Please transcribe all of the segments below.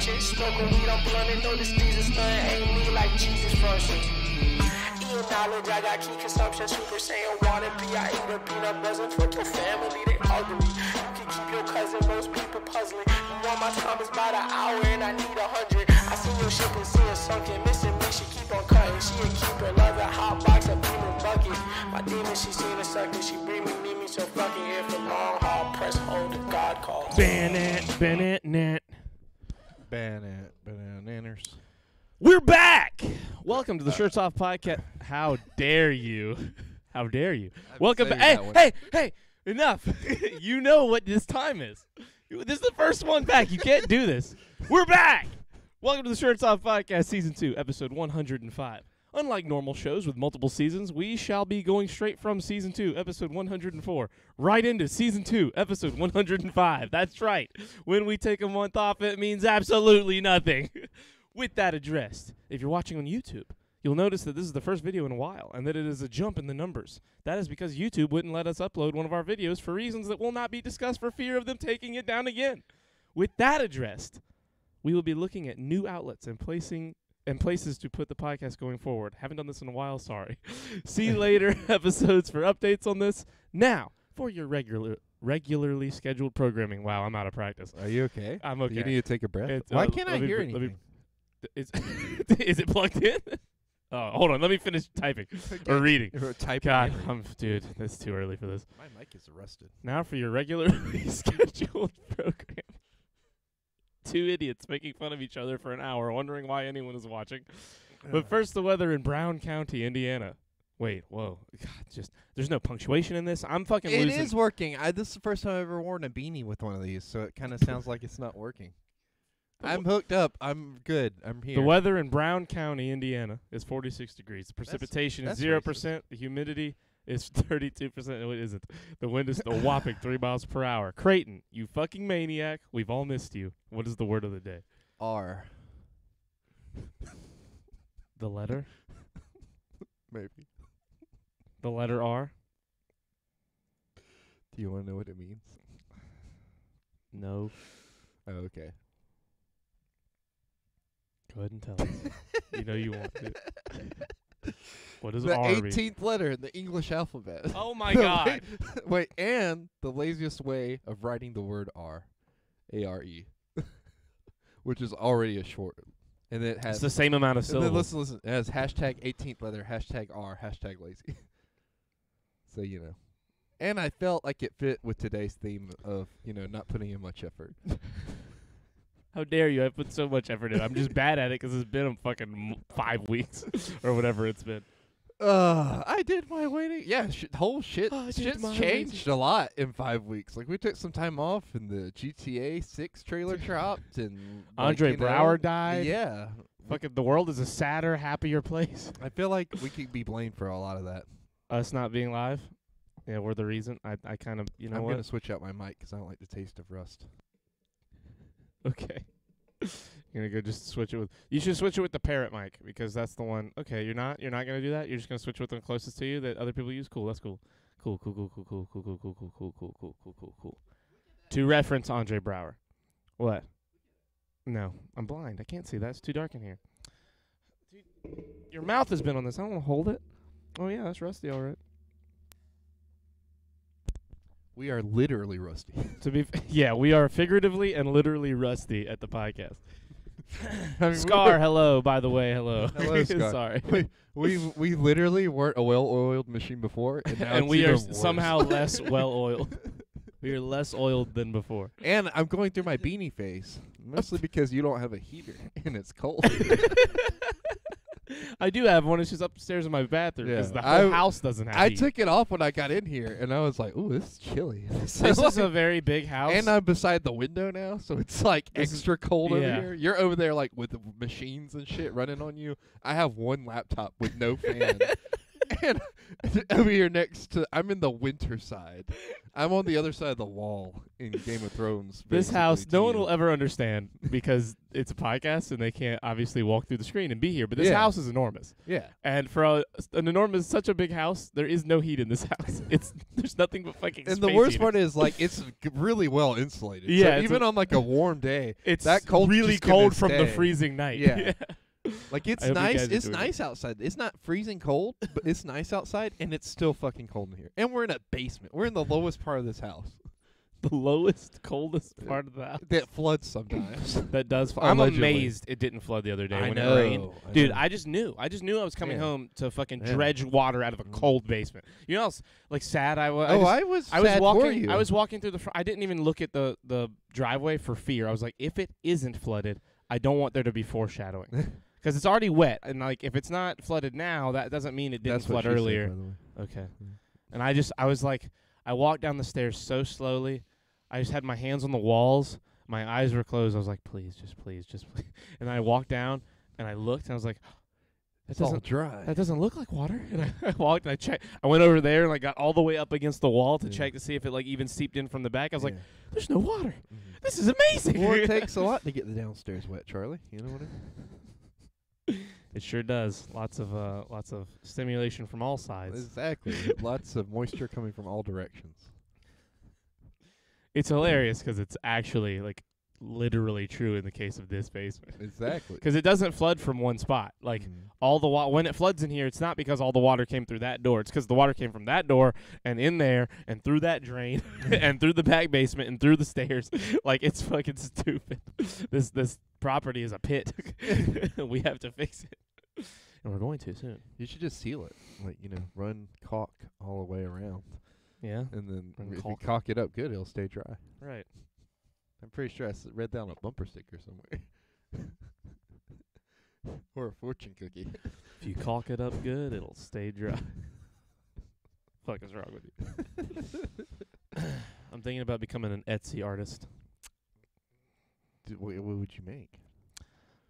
munching. Smoking weed, I'm blunting. Notice these is nothing. Ain't me like Jesus functions. Eating knowledge, I got key consumption. Super Saiyan wanna be. I eat a peanut buzzing. Fuck your family, they ugly. You can keep your cousin, most people puzzling. You want my time is by the hour and I need a hundred. I see your ship and see it sunken. Missing me, she keep on cutting. She a keeper, love a hot box, a beaming bucket. My demon, she seen a sucker. She bring me, need me, so fucking here for long haul. Press hold God calls. Bennett, Bennett, net. Banana, bananas. We're back. Welcome to the uh, Shirts Off podcast. How dare you? How dare you? Welcome back. Hey, saying that one. hey, hey! Enough. you know what this time is. This is the first one back. You can't do this. We're back. Welcome to the Shirts Off podcast, season two, episode 105. Unlike normal shows with multiple seasons, we shall be going straight from season two, episode 104, right into season two, episode 105. That's right. When we take a month off, it means absolutely nothing. With that addressed, if you're watching on YouTube, you'll notice that this is the first video in a while and that it is a jump in the numbers. That is because YouTube wouldn't let us upload one of our videos for reasons that will not be discussed for fear of them taking it down again. With that addressed, we will be looking at new outlets and placing and places to put the podcast going forward. Haven't done this in a while, sorry. See later episodes for updates on this. Now, for your regular regularly scheduled programming. Wow, I'm out of practice. Are you okay? I'm okay. You need to take a breath. It's, Why uh, can't I me hear me- anything? Is, is it plugged in? Oh, hold on. Let me finish typing or reading. You're typing God. I'm, dude, it's too early for this. My mic is arrested. Now for your regularly scheduled program. Two idiots making fun of each other for an hour, wondering why anyone is watching. But first, the weather in Brown County, Indiana. Wait, whoa, God, just there's no punctuation in this. I'm fucking It losing. is working. I, this is the first time I've ever worn a beanie with one of these, so it kind of sounds like it's not working. I'm hooked up. I'm good. I'm here. The weather in Brown County, Indiana, is 46 degrees. The precipitation is that's zero percent. The humidity is 32 percent. No, it isn't. The wind is a whopping three miles per hour. Creighton, you fucking maniac! We've all missed you. What is the word of the day? R. The letter. Maybe. The letter R. Do you want to know what it means? No. Oh, okay. Go ahead and tell us. you know you want to. What does the R mean? 18th letter in the English alphabet. Oh my God! Wait, wait, and the laziest way of writing the word R, A R E, which is already a short, and it has. It's the same amount of and then syllables. listen, listen. It has hashtag 18th letter, hashtag R, hashtag lazy. so you know, and I felt like it fit with today's theme of you know not putting in much effort. How dare you? I put so much effort in. I'm just bad at it 'cause it's been a fucking five weeks or whatever it's been. Uh, I did my waiting. Yeah, sh- whole shit. I did shit's my changed a lot in five weeks. Like we took some time off, and the GTA Six trailer dropped, and like, Andre you know, Braugher died. Yeah, Fucking the world is a sadder, happier place. I feel like we could be blamed for a lot of that. Us not being live, yeah, we're the reason. I, I kind of, you know I'm what? gonna switch out my mic 'cause I don't like the taste of rust. Okay. You're gonna go just switch it with. You should switch it with the parrot mic because that's the one. Okay, you're not. You're not gonna do that. You're just gonna switch with the closest to you that other people use. Cool. That's cool. Cool. Cool. Cool. Cool. Cool. Cool. Cool. Cool. Cool. Cool. Cool. Cool. Cool. Cool. Cool. To reference Andre Braugher. What? No, I'm blind. I can't see. That's too dark in here. Your mouth has been on this. I don't want to hold it. Oh yeah, that's rusty. All right. We are literally rusty. To be, f- yeah, we are figuratively and literally rusty at the podcast. I mean, Scar, hello. By the way, hello. Hello, Scar. Sorry. we, we we literally weren't a well-oiled machine before, and, now and we are worse. somehow less well oiled. we are less oiled than before. And I'm going through my beanie phase, mostly because you don't have a heater and it's cold. I do have one. It's just upstairs in my bathroom because Yeah. the whole I- house doesn't have I heat. took it off when I got in here, and I was like, "Ooh, this is chilly." this is a very big house. and I'm beside the window now, so it's like This is- extra cold over here. You're over there like with the machines and shit running on you. I have one laptop with no fan. and over here next to, I'm in the winter side. I'm on the other side of the wall in Game of Thrones. This house, no one will ever understand because it's a podcast and they can't obviously walk through the screen and be here. But this Yeah. house is enormous, Yeah. and for a, an enormous, such a big house, there is no heat in this house. It's there's nothing but fucking. And the space worst heaters. part is like it's g- really well insulated. Yeah, So it's even a- on like a warm day, it's that cold really just gonna cold from the stay. freezing night. Yeah. Like it's I hope you nice. It's enjoyed it. nice outside. It's not freezing cold, but it's nice outside, and it's still fucking cold in here. And we're in a basement. We're in the lowest part of this house the lowest, coldest part of the house. that floods sometimes. That does. Fl- I'm Allegedly. amazed it didn't flood the other day I when know, it rained. I Dude, know. I just knew. I just knew I was coming Yeah. home to fucking Yeah. dredge water out of a Mm. cold basement. You know how s- like sad I was. oh, just- I was. I was walking. For you. I was walking through the. Fr- I didn't even look at the the driveway for fear. I was like, if it isn't flooded, I don't want there to be foreshadowing because it's already wet. And like, if it's not flooded now, that doesn't mean it didn't That's what flood she said, earlier. by the way. okay. And I just, I was like, I walked down the stairs so slowly. I just had my hands on the walls. My eyes were closed. I was like, please, just please, just please. And I walked down and I looked and I was like, that It's all doesn't dry. that doesn't look like water. And I, I walked and I checked. I went over there and I got all the way up against the wall to Yeah. check to see if it like even seeped in from the back. I was like, there's no water. Mhm. This is amazing. well, it takes a lot to get the downstairs wet, Charlie. You know what I mean? It sure does. Lots of uh, lots of stimulation from all sides. Exactly. Lots of moisture coming from all directions. It's hilarious 'cause it's actually like literally true in the case of this basement. Exactly. Because it doesn't flood from one spot. Like Mhm. all the wa- when it floods in here, it's not because all the water came through that door. It's because the water came from that door and in there and through that drain and through the back basement and through the stairs. like it's fucking stupid. this this property is a pit. we have to fix it, and we're going to soon. you should just seal it, like you know, run caulk all the way around, Yeah. and then if caulk. you caulk it up good, it'll stay dry. Right. I'm pretty sure I s- read that on a bumper sticker somewhere, or a fortune cookie. If you caulk it up good, it'll stay dry. Fuck is wrong with you? I'm thinking about becoming an Etsy artist. D- wha- what would you make?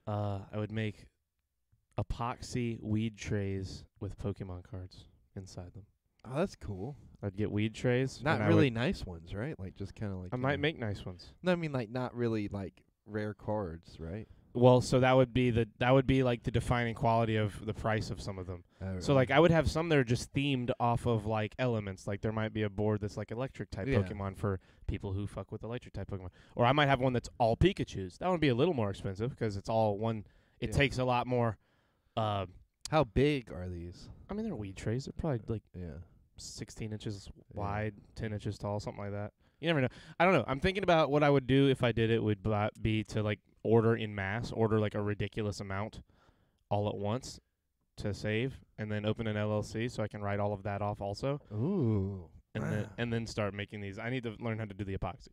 Uh, I would make epoxy weed trays with Pokemon cards inside them. Oh, that's cool. I'd get weed trays. Not and I really would- nice ones, right? Like just kind of like. I you might know- make nice ones. No, I mean like not really like rare cards, right? Well, so that would be the that would be like the defining quality of the price of some of them. So like I would have some that are just themed off of like elements. Like there might be a board that's like electric type Yeah. Pokemon for people who fuck with electric type Pokemon. Or I might have one that's all Pikachu's. That would be a little more expensive because it's all one. It Yeah. takes a lot more. Uh, How big are these? I mean, they're weed trays. They're probably like Yeah. 16 inches Yeah. wide, 10 inches tall, something like that. You never know. I don't know. I'm thinking about what I would do if I did it would be to like order in mass, order like a ridiculous amount all at once to save, and then open an LLC so I can write all of that off also, Ooh. and then and then start making these. I need to learn how to do the epoxy.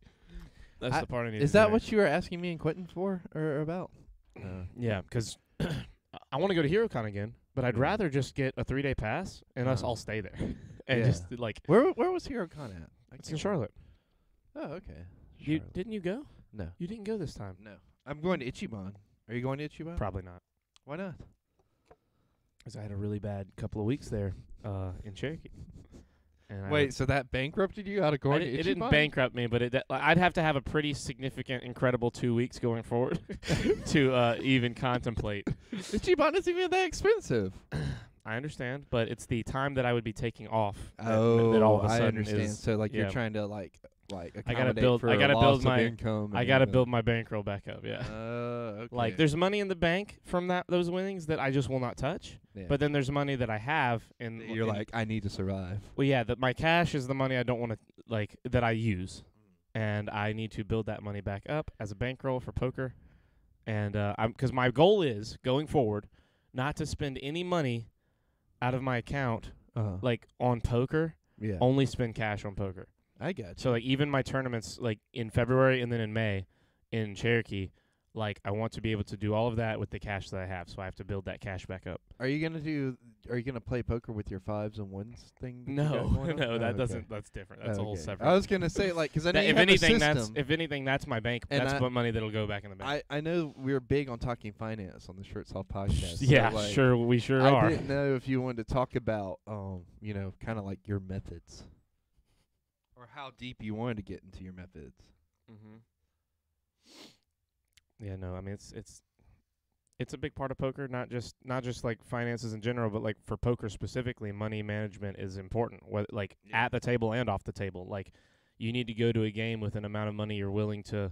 That's I- the part I need. Is that what you were asking me and Quentin for or about? Uh, Yeah, 'cause I want to go to HeroCon again, but I'd rather just get a three day pass and us Uh, all stay there, and yeah. just like where where was HeroCon at? I it's in can't Charlotte. Oh, okay. You Charlotte. didn't you go? No. You didn't go this time. No. I'm going to Ichiban. Are you going to Ichiban? Probably not. Why not? 'Cause I had a really bad couple of weeks there uh, in Cherokee. And I Wait, so that bankrupted you out of I going di- to Ichiban? it didn't bankrupt me, but it de- like, I'd have to have a pretty significant, incredible two weeks going forward to uh, even contemplate. Ichiban isn't even that expensive. I understand, but it's the time that I would be taking off. That, Oh, that all of a I sudden understand. is. so like yeah. you're trying to like like I gotta build- for I gotta build my- income. I got to build my bankroll back up. Yeah. Uh, okay. Like there's money in the bank from that those winnings that I just will not touch, Yeah. but then there's money that I have and you're like I need to survive. Well, yeah, that my cash is the money I don't want to like that I use, and I need to build that money back up as a bankroll for poker, and uh, I'm because my goal is going forward, not to spend any money out of my account Uh, like on poker. yeah. Only spend cash on poker. I got you. So like even my tournaments like in February and then in May, in Cherokee, like I want to be able to do all of that with the cash that I have, so I have to build that cash back up. Are you gonna do? Are you gonna play poker with your fives and ones thing? that No, going no, Oh, that okay. doesn't. That's different. That's a whole separate. I was gonna say like because I know That- you if have anything, a that's if anything, that's my bank. And that's I- what money that'll go back in the bank. I I know we're big on talking finance on the Shirts Off podcast. so, yeah, like, sure, we sure I are. I didn't know if you wanted to talk about um you know kind of like your methods or how deep you wanted to get into your methods. Mm-hmm. Yeah, no, I mean it's it's it's a big part of poker, not just not just like finances in general, but like for poker specifically, money management is important. What like Yeah. at the table and off the table. Like you need to go to a game with an amount of money you're willing to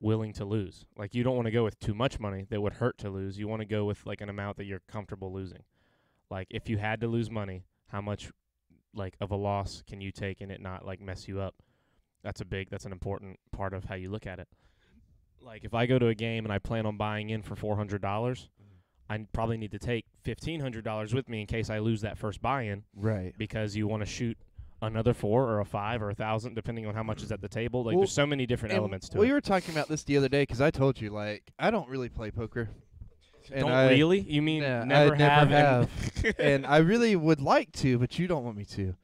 willing to lose. Like you don't want to go with too much money that would hurt to lose. You want to go with like an amount that you're comfortable losing. Like if you had to lose money, how much like of a loss can you take and it not like mess you up? That's a big that's an important part of how you look at it. Like if I go to a game and I plan on buying in for four hundred dollars, mm-hmm. I probably need to take fifteen hundred dollars with me in case I lose that first buy-in Right. because you want to shoot another four or a five or a thousand depending on how much is at the table. Like Well, there's so many different elements to it. we it. were talking about this the other day because I told you like I don't really play poker. And Don't I, really? You mean Nah, I never, never have? and- and I really would like to, but you don't want me to.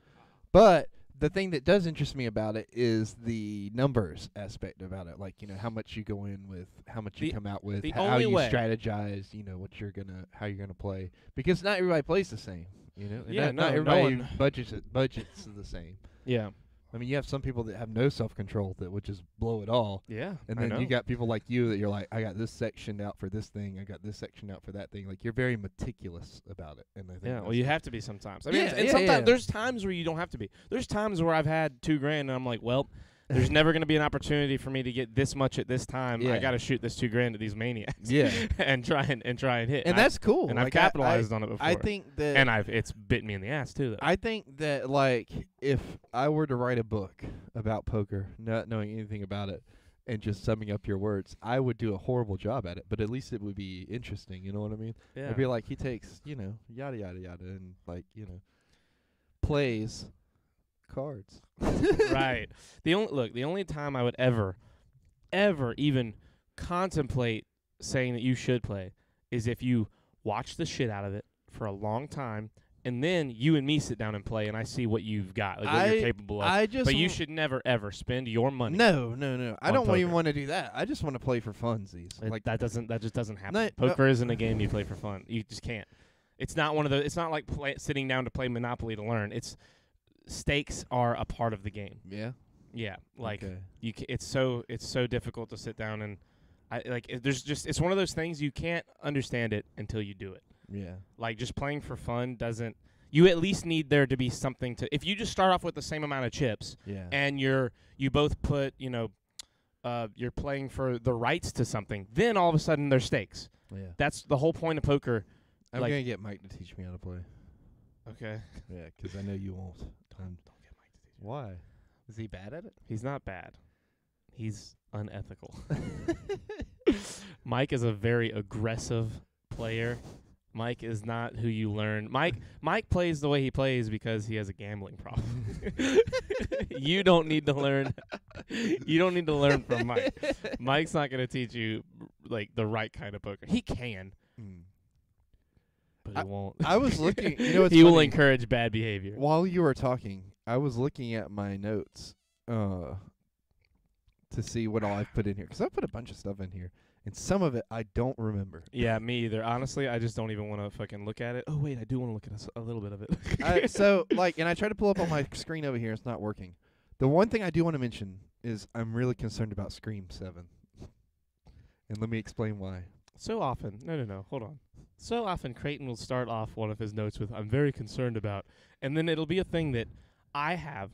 But the thing that does interest me about it is the numbers aspect about it, like you know how much you go in with, how much you come out with, the how you way- strategize, you know what you're gonna, how you're gonna play, because not everybody plays the same, you know. Yeah, not, no, not everybody one- budgets budgets the same. yeah, I mean, you have some people that have no self control that would just blow it all, yeah. and then you got people like you that you're like, I got this section out for this thing, I got this section out for that thing. Like you're very meticulous about it, and I think Yeah, well, you have to be sometimes. I mean, Yeah, and yeah, sometimes yeah. there's times where you don't have to be. There's times where I've had two grand and I'm like, well, there's never going to be an opportunity for me to get this much at this time. I got to shoot this two grand at these maniacs. Yeah. and try and, and try and hit. and I- that's cool. and I've Like, I- capitalized I, on it before. I think that and I've it's bit me in the ass too. Though. I think that like if I were to write a book about poker, not knowing anything about it, and just summing up your words, I would do a horrible job at it. But at least it would be interesting. You know what I mean? yeah. It'd be like he takes, you know, yada yada yada, and like you know, plays cards. right. The only look, the only time I would ever, ever even contemplate saying that you should play is if you watch the shit out of it for a long time, and then you and me sit down and play, and I see what you've got, like what I- you're capable of. I just. but you should never ever spend your money. No, no, no. I don't even want to do that. I just want to play for funsies. It- Like that doesn't that just doesn't happen. No. Poker isn't a game you play for fun. You just can't. It's not one of the. It's not like play, sitting down to play Monopoly to learn. It's stakes are a part of the game. yeah. Yeah, like okay. you ca it's so it's so difficult to sit down and I like it, there's just it's one of those things you can't understand it until you do it. Yeah. Like just playing for fun doesn't you at least need there to be something to if you just start off with the same amount of chips Yeah. and you're you both put, you know, uh you're playing for the rights to something, then all of a sudden there's stakes. yeah. That's the whole point of poker. I'm like- gonna get Mike to teach me how to play. Okay. Yeah, 'cause I know you won't. Um, Don't get Mike to teach. why? Is he bad at it? He's not bad. He's unethical. Mike is a very aggressive player. Mike is not who you learn. Mike Mike plays the way he plays because he has a gambling problem. you don't need to learn. You don't need to learn from Mike. Mike's not going to teach you like the right kind of poker. He can, But he won't. I was looking. You know, what's he will encourage bad behavior. While you were talking, I was looking at my notes uh, to see what all I've put in here 'cause I put a bunch of stuff in here, and some of it I don't remember. Yeah, me either. Honestly, I just don't even want to fucking look at it. Oh wait, I do want to look at a s- a, little bit of it. I, so, like, and I tried to pull up on my screen over here. It's not working. The one thing I do want to mention is I'm really concerned about Scream Seven, and let me explain why. so often, no, no, no, hold on. So often, Creighton will start off one of his notes with "I'm very concerned about," and then it'll be a thing that I have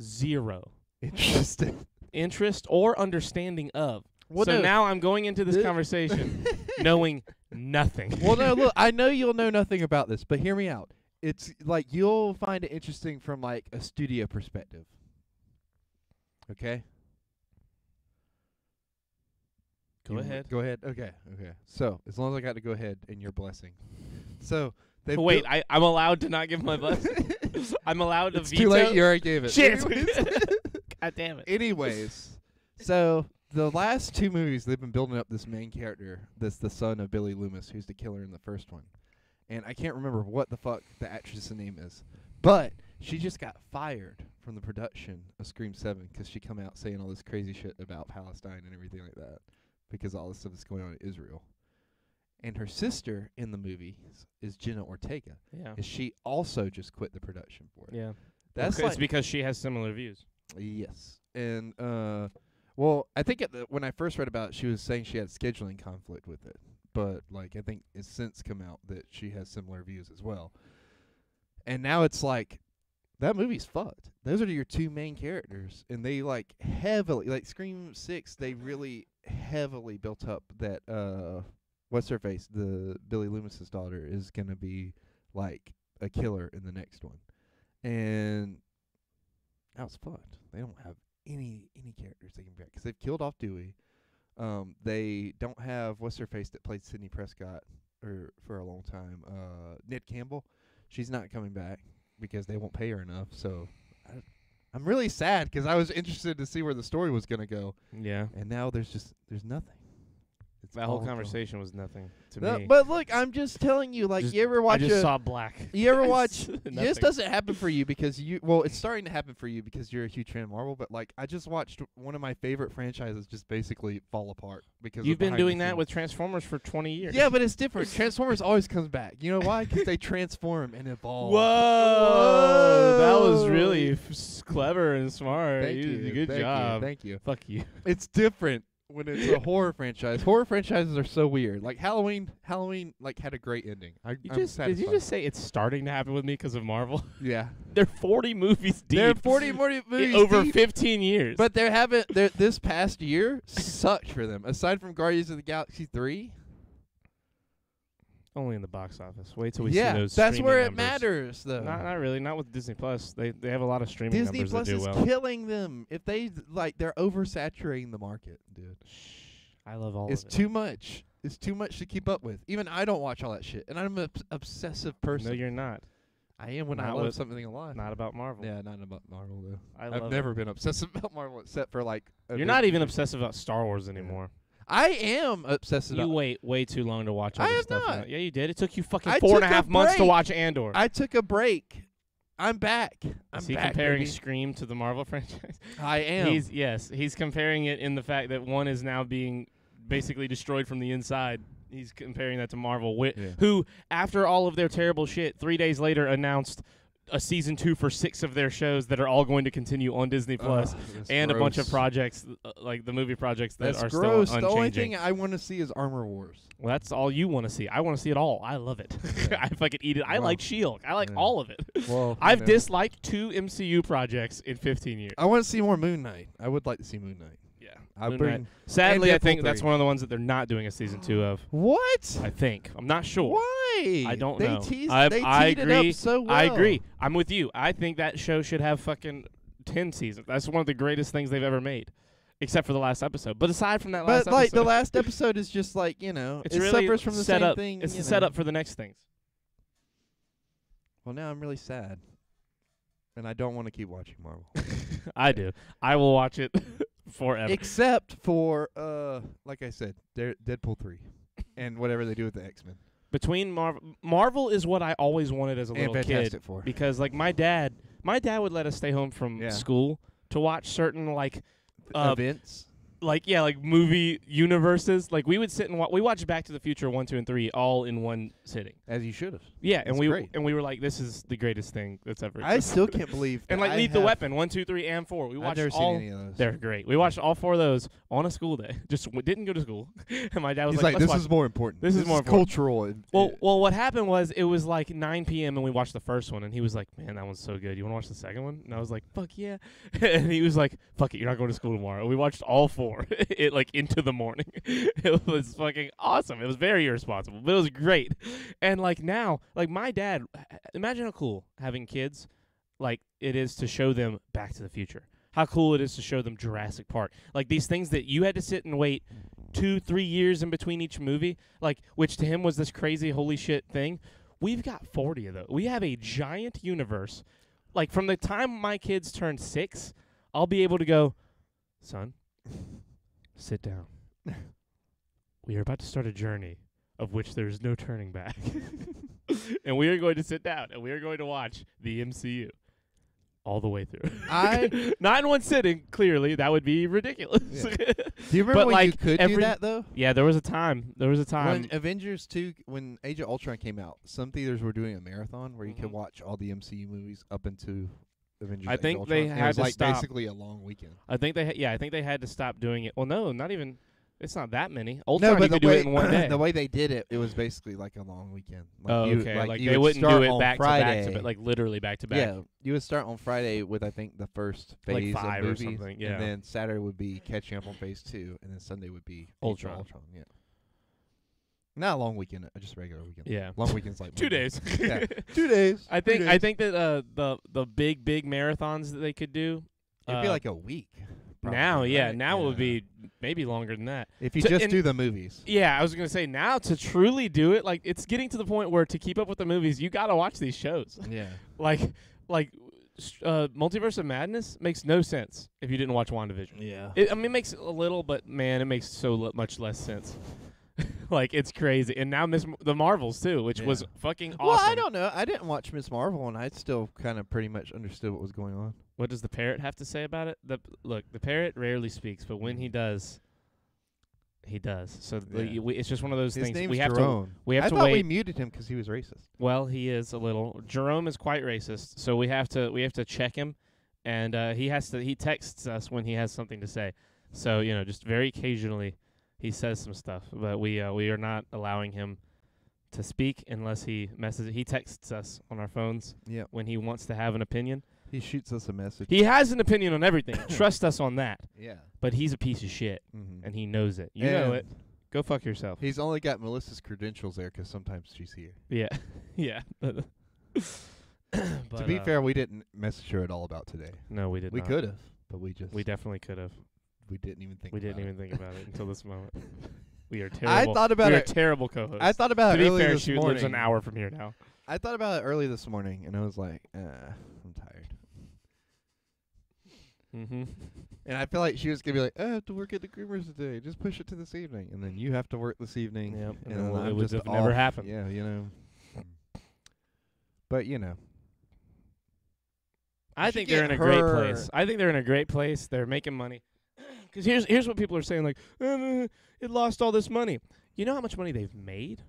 zero Interesting. interest or understanding of. Well, so no. now I'm going into this conversation knowing nothing. well, no, look, I know you'll know nothing about this, but hear me out. It's like you'll find it interesting from like a studio perspective. Okay? Go You- ahead. Go ahead. Okay. Okay. So, as long as I got to go ahead and your blessing. So, they Oh, wait, I, I'm allowed to not give my blessing. I'm allowed to it's veto. too late. You already gave it. Shit. God damn it. anyways, so the last two movies they've been building up this main character that's the son of Billy Loomis, who's the killer in the first one, and I can't remember what the fuck the actress's name is, but she just got fired from the production of Scream Seven because she come out saying all this crazy shit about Palestine and everything like that because all this stuff that's going on in Israel. And her sister in the movie is, is Jenna Ortega. Yeah. And she also just quit the production for it. Yeah. That's Okay, like it's because she has similar views. Yes, and uh, well, I think at the, when I first read about it, she was saying she had scheduling conflict with it, but like I think it's since come out that she has similar views as well. And now it's like that movie's fucked. Those are your two main characters, and they like heavily like Scream Six. They really heavily built up that uh, what's her face, the Billy Loomis's daughter, is gonna be like a killer in the next one, and now it's fucked. They don't have any any characters they can bring because they've killed off Dewey. Um, they don't have what's her face that played Sidney Prescott or for a long time. Uh, Neve Campbell, she's not coming back because they won't pay her enough. So I, I'm really sad 'cause I was interested to see where the story was gonna go, Yeah. and now there's just there's nothing. It's That whole conversation was nothing to No, me. but look, I'm just telling you, like Just- you ever I watch just a saw black. you ever watch? Nothing. this doesn't happen for you because you. Well, it's starting to happen for you because you're a huge fan of Marvel. But like, I just watched one of my favorite franchises just basically fall apart because of You've been behind the doing that scenes. with Transformers for 20 years. Yeah, but it's different. Transformers always comes back. You know why? Because they transform and evolve. Whoa, that was really f- s- clever and smart. Thank you. did a good thank job. You, thank you. Fuck you. It's different when it's a horror franchise. Horror franchises are so weird. Like Halloween. Halloween like had a great ending. I, You I'm just did you satisfied. just say it's starting to happen with me because of Marvel? yeah. They're 40 movies deep. There are 40 more movies over deep. 15 years. But they haven't. This past year sucked for them. Aside from Guardians of the Galaxy three, only in the box office. Wait till we yeah, see those. Yeah, that's where it numbers. matters, though. Not, not really. Not with Disney Plus. They they have a lot of streaming Disney numbers Plus that do is well. killing them. If they like, they're oversaturating the market, dude. Shh. I love all It's of it. too much. It's too much to keep up with. Even I don't watch all that shit, and I'm an obs- obsessive person. No, you're not. I am when I love with- something a lot. Not about Marvel. Yeah, not about Marvel though. I I've love never been obsessive about Marvel except for like. You're not even obsessive about Star Wars anymore. I am obsessive. You about wait way too long to watch I other have stuff. now. not. Yeah, you did. It took you fucking I four and a took a half months to watch Andor. I took a break. I'm back. I'm Is he back, comparing baby. Scream to the Marvel franchise? I am. He's yes, he's comparing it in the fact that one is now being basically destroyed from the inside. He's comparing that to Marvel, whi- Yeah. who after all of their terrible shit, three days later announced a season two for six of their shows that are all going to continue on Disney Plus, that's and a bunch of projects uh, like the movie projects that That's are gross. still the only thing I want to see is Armor Wars. well, that's all you want to see. I want to see it all. I love it. Yeah. I fucking eat it. I Well, like Shield. I like yeah. all of it. Well, I've disliked two MCU projects in 15 years. I want to see more Moon Knight. I would like to see Moon Knight. I bring. Sadly, I Deadpool think that's 3. one of the ones that they're not doing a season two of. what? I think. I'm not sure. Why? I don't they know. Teased, I- they I teed it agree. up so well. I agree. I'm with you. I think that show should have fucking 10 seasons. That's one of the greatest things they've ever made. Except for the last episode. But aside from that last But like the last episode is just like you know, it's it really suffers from the set same up, thing. It's you the know. setup for the next things. Well, now I'm really sad, and I don't want to keep watching Marvel, I do. I will watch it forever. except for uh, like I said, Dare- Deadpool three, and whatever they do with the X Men Between Marvel, Marvel is what I always wanted as a and little kid. Fantastic Four. because like my dad my dad would let us stay home from Yeah. school to watch certain like uh, Events. Like yeah like movie universes like we would sit and wa- we watched back to the future 1 2 and 3 all in one sitting As you should have. yeah and That's we great. and we were like this is the greatest thing that's ever I still can't believe. and like I lead the have- weapon one, two, three, and 4 we I've watched never all seen any of those. they're great we watched all four of those on a school day just w- didn't go to school and my dad was He's like, "Let's this watch is more important. This is more important." cultural. and- Well, well, what happened was it was like 9 p.m. and we watched the first one, and he was like, "Man, that one's so good. You want to watch the second one?" And I was like, "Fuck yeah!" and he was like, "Fuck it, you're not going to school tomorrow." We watched all four, it like into the morning. it was fucking awesome. It was very irresponsible, but it was great. And like now, like my dad, imagine how cool having kids, like it is to show them Back to the Future. How cool it is to show them Jurassic Park. Like these things that you had to sit and wait two, three years in between each movie, like which to him was this crazy holy shit thing. We've got forty of those. We have a giant universe. Like from the time my kids turn six, I'll be able to go, son, sit down. we are about to start a journey of which there is no turning back. and we are going to sit down and we are going to watch the MCU all the way through. I- not in one sitting, clearly. That would be ridiculous. Yeah. Do you remember But, when like, you could every- do that though? yeah, there was a time. There was a time. When Avengers two, when Age of Ultron came out, some theaters were doing a marathon where you could Mhm. watch all the MCU movies up into Avengers. I Age of think they Ultron. Had it was to like stop. basically a long weekend. I think they ha- yeah, I think they had to stop doing it. Well, no, not even it's not that many. Ultron no, but you the could do way it in one day. the way they did it, it was basically like a long weekend. Like oh, you, okay. Like, Like, you they would wouldn't start do it back Friday. to back to back, like literally back to back. Yeah, you would start on Friday with I think the first Like phase five of or movies, something, yeah. and then Saturday would be catching up on phase two, and then Sunday would be Age Ultron. Ultron, yeah. Not a long weekend, uh, just a regular weekend. Yeah. long weekends like Two Monday. days. yeah, two days. I think I think that uh the the big big marathons that they could do it'd be uh, like a week. now, yeah, right? now it would be maybe longer than that. if you to- just and- do the movies. Yeah, I was gonna say now to truly do it, like it's getting to the point where to keep up with the movies, you gotta watch these shows. Yeah, Like like s- uh, Multiverse of Madness makes no sense if you didn't watch WandaVision. yeah. It, I mean, it makes a little, but man, it makes so l- much less sense. like it's crazy. And now Miss M- the Marvels too, which was fucking awesome. Well, I don't know. I didn't watch Miss Marvel, and I still kind of pretty much understood what was going on. What does the parrot have to say about it? The look, the parrot rarely speaks, but when he does, he does. So the, we, it's just one of those His things. name's we have to. Jerome. We have I to thought we muted him because he was racist. Well, he is a little. Jerome is quite racist, so we have to we have to check him, and uh, he has to he texts us when he has something to say. So you know, just very occasionally, he says some stuff, but we uh, we are not allowing him to speak unless he messages. He texts us on our phones Yeah, when he wants to have an opinion. he shoots us a message. He has an opinion on everything. Trust us on that. yeah, But he's a piece of shit, mm-hmm. and he knows it. You know it. Go fuck yourself. He's only got Melissa's credentials there 'cause sometimes she's here. Yeah, yeah. to be uh, fair, we didn't message her at all about today. no, we did. We could have, but we just We definitely could have. We didn't even think. We about didn't even it. think about it until this moment. We are terrible. I thought about we it. terrible co-hosts. I thought about to it be early fair, this she morning. lives an hour from here now. I thought about it early this morning, and I was like, uh, I'm tired. Mm-hmm. And I feel like she was gonna be like, I have to work at the Groomers today. Just push it to this evening, and then you have to work this evening. Yep. And, And it would have never happened. Yeah, you know. But you know, I think they're in a great place. I think they're in a great place. They're making money. Because here's here's what people are saying like, uh, it lost all this money. You know how much money they've made?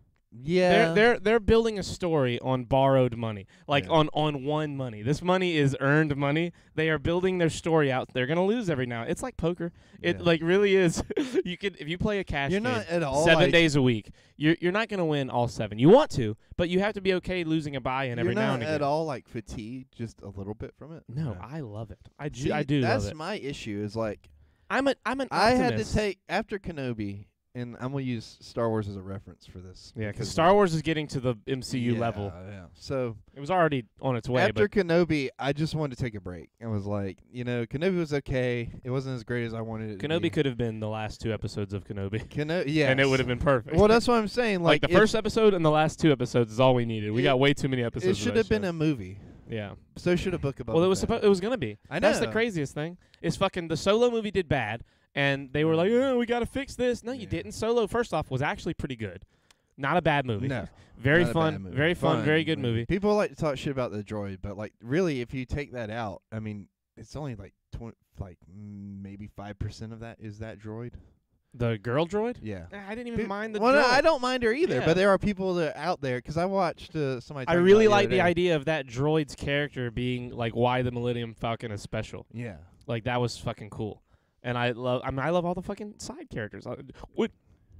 yeah, They're they're they're building a story on borrowed money, like Yeah. on on one money. This money is earned money. They are building their story out. They're gonna lose every now. It's like poker. It Yeah. like really is. you could if you play a cash You're game not at all seven like, days a week, you're you're not gonna win all seven. You want to, but you have to be okay losing a buy-in every now and again. At all like fatigued, just a little bit from it. No, Yeah. I love it. I. See, I do That's my issue. Is like I'm a I'm an I had to optimist. take after Kenobi, and I'm gonna use Star Wars as a reference for this. yeah, because Star Wars is getting to the MCU level. Yeah. So It was already on its way, after but Kenobi, I just wanted to take a break. I was like, you know, Kenobi was okay. It wasn't as great as I wanted it. to be. Kenobi could have been the last two episodes of Kenobi. Kenobi, yeah, and it would have been perfect. Well, that's what I'm saying. like, Like, the first episode and the last two episodes is all we needed. We It- got way too many episodes. It of should that have been show. a movie. Yeah. So should a book about. Well, it was supposed. It was gonna be. I know. That's the craziest thing. Is fucking the solo movie did bad, and they were like, "Oh, we got to fix this." No, you Yeah. didn't. Solo first off was actually pretty good. Not a bad movie. No, Very fun. movie. Very fun. Very good movie. People like to talk shit about the droid, but like really, if you take that out, I mean, it's only like twenty, like maybe five percent of that is that droid. The girl droid. Yeah. Eh, I didn't even Pe- mind the well, no. I don't mind her either, Yeah. but there are people that are out there because I watched uh, somebody. I really about like the other day. idea of that droid's character being like why the Millennium Falcon is special. Yeah. Like that was fucking cool. And I love. I mean, I love all the fucking side characters. Uh, Wood,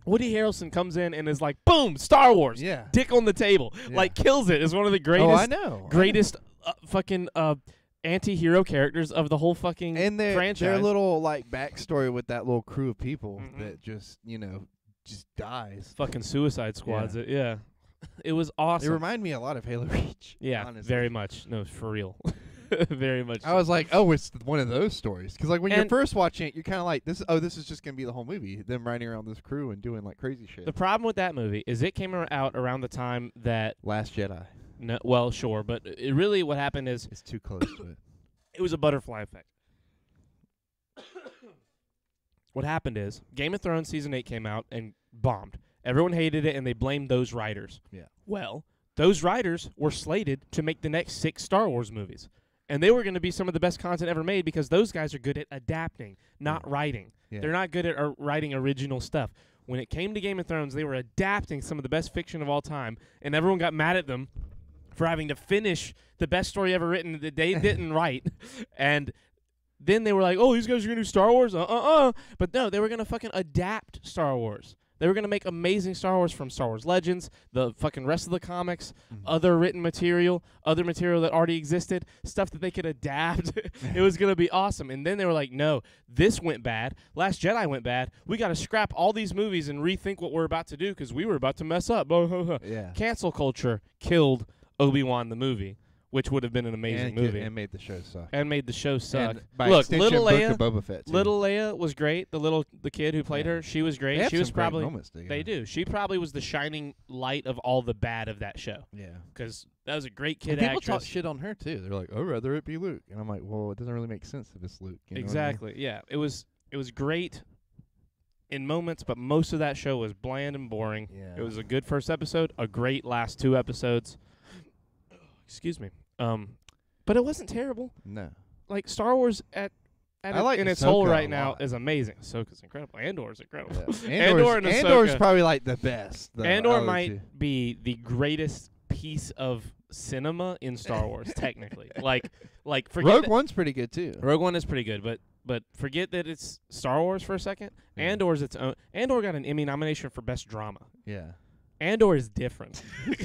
Woody Harrelson comes in and is like, "Boom, Star Wars, Yeah. dick on the table," Yeah. like kills it. Is one of the greatest, oh, I know. I greatest uh, fucking uh, anti-hero characters of the whole fucking know. And their franchise. their little like backstory with that little crew of people Mhm. that just you know just dies. fucking Suicide Squads. It, yeah, it was awesome. It remind me a lot of Halo Reach. yeah, honestly. very much. No, for real, very much. I was like, oh, it's one of those stories. Because like when you're first watching it, you're kind of like, this. Oh, this is just gonna be the whole movie. Them riding around this crew and doing like crazy shit. The problem with that movie is it came ar- out around the time that Last Jedi. No, well, sure, but it really what happened is It's too close to it. it was a butterfly effect. what happened is Game of Thrones season 8 came out and bombed. Everyone hated it and they blamed those writers. Yeah. Well, those writers were slated to make the next 6 Star Wars movies. And they were going to be some of the best content ever made because those guys are good at adapting, not writing. Yeah. They're not good at uh, writing original stuff. When it came to Game of Thrones, they were adapting some of the best fiction of all time, and everyone got mad at them for having to finish the best story ever written that they didn't write. And then they were like, "Oh, these guys are gonna do Star Wars." Uh, uh, uh. But no, they were gonna fucking adapt Star Wars. They were gonna make amazing Star Wars from Star Wars Legends, the fucking rest of the comics, Mm-hmm. other written material, other material that already existed, stuff that they could adapt. it was gonna be awesome. And then they were like, "No, this went bad. Last Jedi went bad. We got to scrap all these movies and rethink what we're about to do because we were about to mess up." Yeah. Cancel culture killed Obi Wan the movie, which would have been an amazing and, movie and made the show suck. and made the show suck. And by Look, extension, little Book Leia, of Boba Fett. too. little Leia was great. The little the kid who played Yeah. her, she was great. They have she was some great probably moments they do. She probably was the shining light of all the bad of that show Yeah. because that was a great kid And people actress. talk shit on her too. They're like, "I'd rather it be Luke," and I'm like, "Well, it doesn't really make sense if it's Luke." You know what I mean? exactly. Yeah, it was it was great in moments, but most of that show was bland and boring. Yeah. It was a good first episode, a great last two episodes. Excuse me. Um, but it wasn't terrible. No. Like Star Wars at, at I it- like in its whole right a now lot. is amazing. Ahsoka's incredible. Andor's incredible. Yeah. Andor and Andor's Ahsoka. probably like the best. though, Andor might be the greatest piece of cinema in Star Wars, technically. Like, like forget Rogue One's pretty good too. Rogue One is pretty good, but but forget that it's Star Wars for a second. Yeah. Andor's its own. Andor got an Emmy nomination for best drama. Yeah. Andor is different.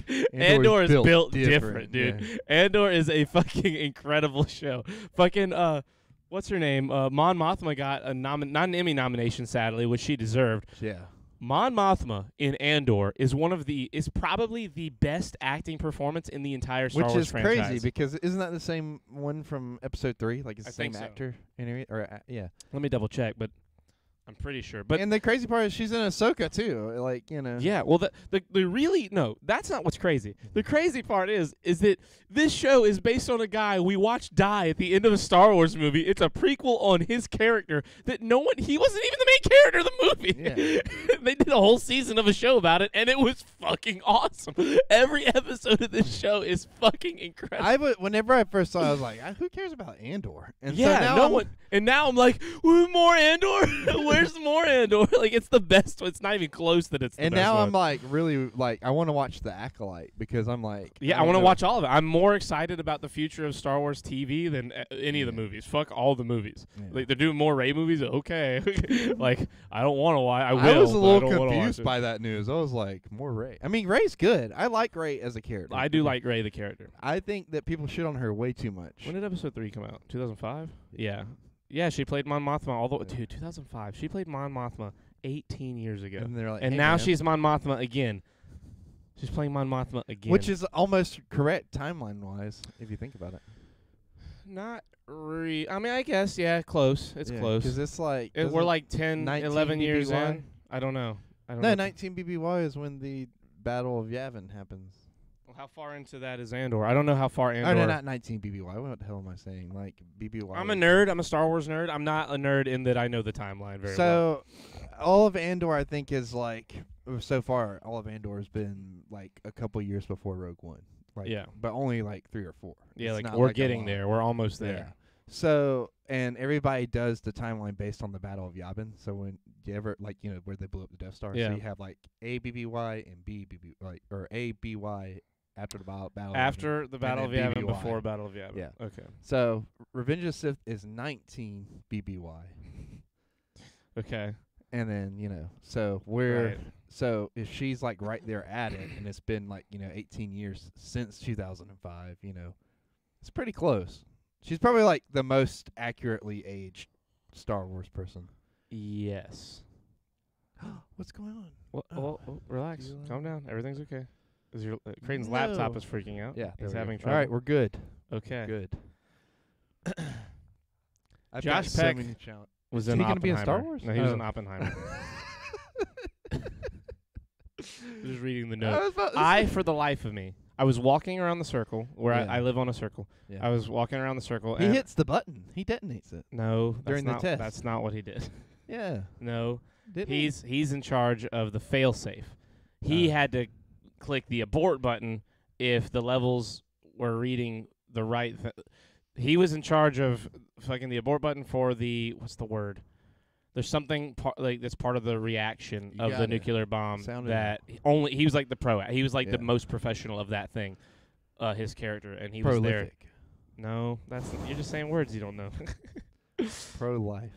Andor Andor is is built built, different, different, dude. Andor is a fucking incredible show. Fucking uh, what's her name? Uh, Mon Mothma got a nom- not an Emmy nomination, sadly, which she deserved. Yeah. Mon Mothma in Andor is one of the is probably the best acting performance in the entire Star Which Wars is crazy because isn't that the same one from Episode Three? Like it's I the same so. actor every, or uh, yeah. Let me double check, but I'm pretty sure. But and the crazy part is she's in Ahsoka too. Like you know. Yeah, well, the, the the really no, that's not what's crazy. The crazy part is is that this show is based on a guy we watched die at the end of a Star Wars movie. It's a prequel on his character that no one he wasn't even the main character of the movie. they did a whole season of a show about it, and it was fucking awesome. Every episode of this show is fucking incredible. I would, whenever I first saw, it, I was like, "Ah, "Who cares about Andor?" And yeah, so now no I'm- one. And now I'm like, more Andor. Where's more Andor? like it's the best. It's not even close that it's. And best now. I'm like, really, like, I want to watch the Acolyte because I'm like, Yeah, I don't want to know- watch all of it. I'm more excited about the future of Star Wars TV than uh, any of the movies. Fuck all the movies. Yeah. Like they're doing more Rey movies. Okay, like I don't want to watch. I will. I was a but little don't wanna watch confused it. by that news. I was like, more Rey. I mean, Rey's good. I like Rey as a character. I do like Rey the character. I think that people shit on her way too much. When did Episode Three come out? 2005. Yeah, yeah. She played Mon Mothma all the way. Yeah. Dude, 2005. She played Mon Mothma 18 years ago, and they're like, and "Hey, now man." she's Mon Mothma again. She's playing Mon Mothma again. which is almost correct timeline wise if you think about it. not re. I mean, I guess yeah, close. It's close. because it's like It- we're like 10, 19 11 years BBY? in. I don't know. I don't no know. 19 BBY is when the Battle of Yavin happens. How far into that is Andor? I don't know how far Andor. Oh no, not 19 BBY. What the hell am I saying? Like BBY. I'm a nerd. I'm a Star Wars nerd. I'm not a nerd in that I know the timeline very well. So, all of Andor, I think, is like so far. All of Andor has been like a couple years before Rogue One. Like, Yeah. but only like three or four. Yeah, It's like we're a getting there. We're almost there. Yeah. So, and everybody does the timeline based on the Battle of Yavin. So when you ever like you know where they blew up the Death Star, Yeah. so you have like A BBY and B BB like or A BY after the battle. battle of Yavin. After the Battle of Yavin, BBY. before Battle of Yavin. Yeah. Okay. So Revenge of the Sith is 19 BBY, Okay. and then you know so we're Right. So if she's like right there at it, and it's been like you know 18 years since 2005, you know, it's pretty close. She's probably like the most accurately aged Star Wars person. Yes. What's going on? Well, Oh. well, well, relax. You, Calm down. Everything's okay. Is your uh, Creighton's laptop No. is freaking out? Yeah, He's there we having go. trouble. All right, we're good. okay. Good. I've Josh got so Peck many challenge- Was Is in he gonna be in Star Wars? No, he was Oh. in Oppenheimer. Just reading the I note. was about to I, for the life of me, I was walking around the circle where Yeah. I, I live on a circle. Yeah. I was walking around the circle. he and hits the button. He detonates it. no that's during the not, test. That's not what he did. Yeah. No, Didn't he's he's in charge of the failsafe. He Oh. had to click the abort button if the levels were reading the right. Th- he was in charge of fucking the abort button for the what's the word? There's something par- like that's part of the reaction You of got the it. nuclear bomb Sounded that he- only he was like the pro. He was like the most professional of that thing. Uh, his character, and he was there. prolific. No, that's you're just saying words you don't know. Pro life.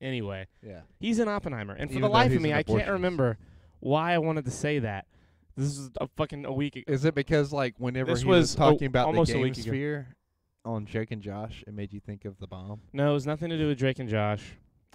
anyway, Yeah. he's in Oppenheimer, and for Even the though life of me, an I can't abortionist. remember why I wanted to say that. This is a fucking a week ago. Is it because like whenever This he was, was, talking about almost the a game week ago. sphere on Drake and Josh, it made you think of the bomb? No, it was nothing to do with Drake and Josh.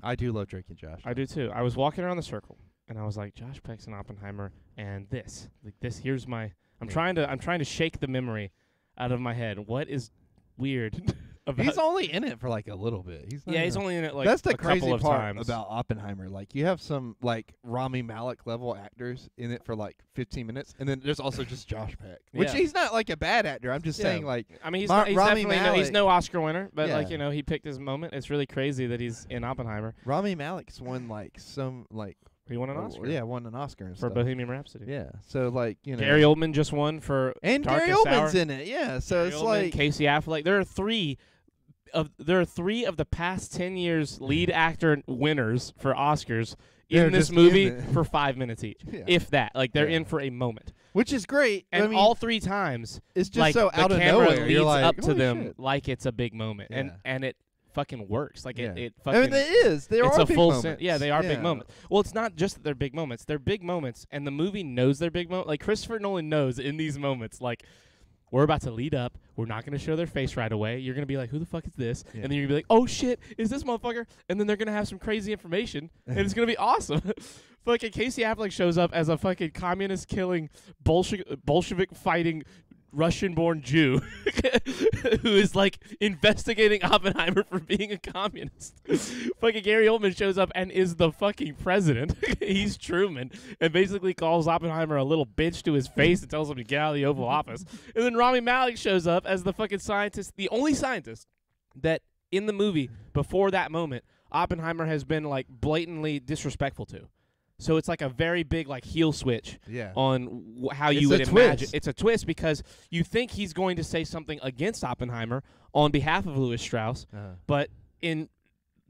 I do love Drake and Josh. I do too. I was walking around the circle, and I was like, Josh Peck's and Oppenheimer, and this, like this. Here's my. I'm Yeah. trying to. I'm trying to shake the memory out of my head. What is weird about? He's only in it for like a little bit. He's not yeah, he's only in it like That's the a crazy couple of part times. about Oppenheimer. Like you have some like Rami Malek level actors in it for like 15 minutes, and then there's also just Josh Peck, which Yeah. he's not like a bad actor. I'm just Yeah. saying like I mean, he's, Mar- not, he's Rami definitely no, he's Malek- no Oscar winner, but like Yeah. you know, he picked his moment. It's really crazy that he's in Oppenheimer. Rami Malek's won like some like He won an oh, Oscar. Yeah, won an Oscar and for stuff. Bohemian Rhapsody. Yeah, so like you know, Gary Oldman just won for and Gary Darkest Oldman's Hour. in it. Yeah, so Gary it's Oldman, like Casey Affleck. There are three of there are three of the past ten years lead actor winners for Oscars They're in this just in movie for five minutes each, Yeah. if that. Like they're Yeah. in for a moment, which is great. and I mean, all three times, it's just like so out of nowhere. leads like, up to them shit." like it's a big moment, and Yeah. and it fucking works. Like it, it I fucking. mean, it is. There it's are a big full moments. sen- yeah they are big moments well it's not just that they're big moments they're big moments and the movie knows they're big moments like christopher nolan knows in these moments like we're about to lead up. We're not going to show their face right away. You're going to be like who the fuck is this? Yeah. and then you're going to be like oh shit is this motherfucker? And then they're going to have some crazy information and it's going to be awesome. Fucking casey affleck shows up as a fucking communist killing bolshevik bolshevik fighting Russian born Jew who is like investigating Oppenheimer for being a communist. fucking Gary Oldman shows up and is the fucking president. He's Truman and basically calls Oppenheimer a little bitch to his face and tells him to get out of the Oval Office. And then Rami Malek shows up as the fucking scientist, the only scientist that in the movie before that moment Oppenheimer has been like blatantly disrespectful to. So it's like a very big like heel switch Yeah. on wh- how It's you would imagine. twist. It's a twist because you think he's going to say something against Oppenheimer on behalf of Lewis Strauss, Uh-huh. but in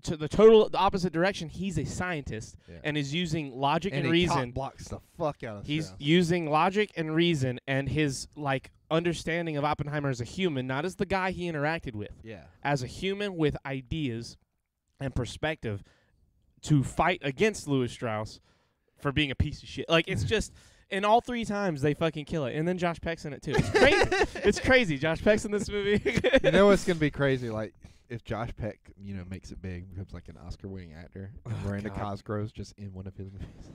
to the total the opposite direction, he's a scientist Yeah. and is using logic and, and reason. blocks the fuck out of He's Strauss. using logic and reason and his like understanding of Oppenheimer as a human, not as the guy he interacted with, yeah. as a human with ideas and perspective to fight against Lewis Strauss for being a piece of shit. Like it's just and all three times they fucking kill it. And then Josh Peck's in it too. It's crazy. it's crazy. Josh Peck's in this movie. you know what's gonna be crazy? Like if Josh Peck, you know, makes it big, becomes like an Oscar-winning actor, and Oh, Miranda God. Cosgrove's just in one of his movies,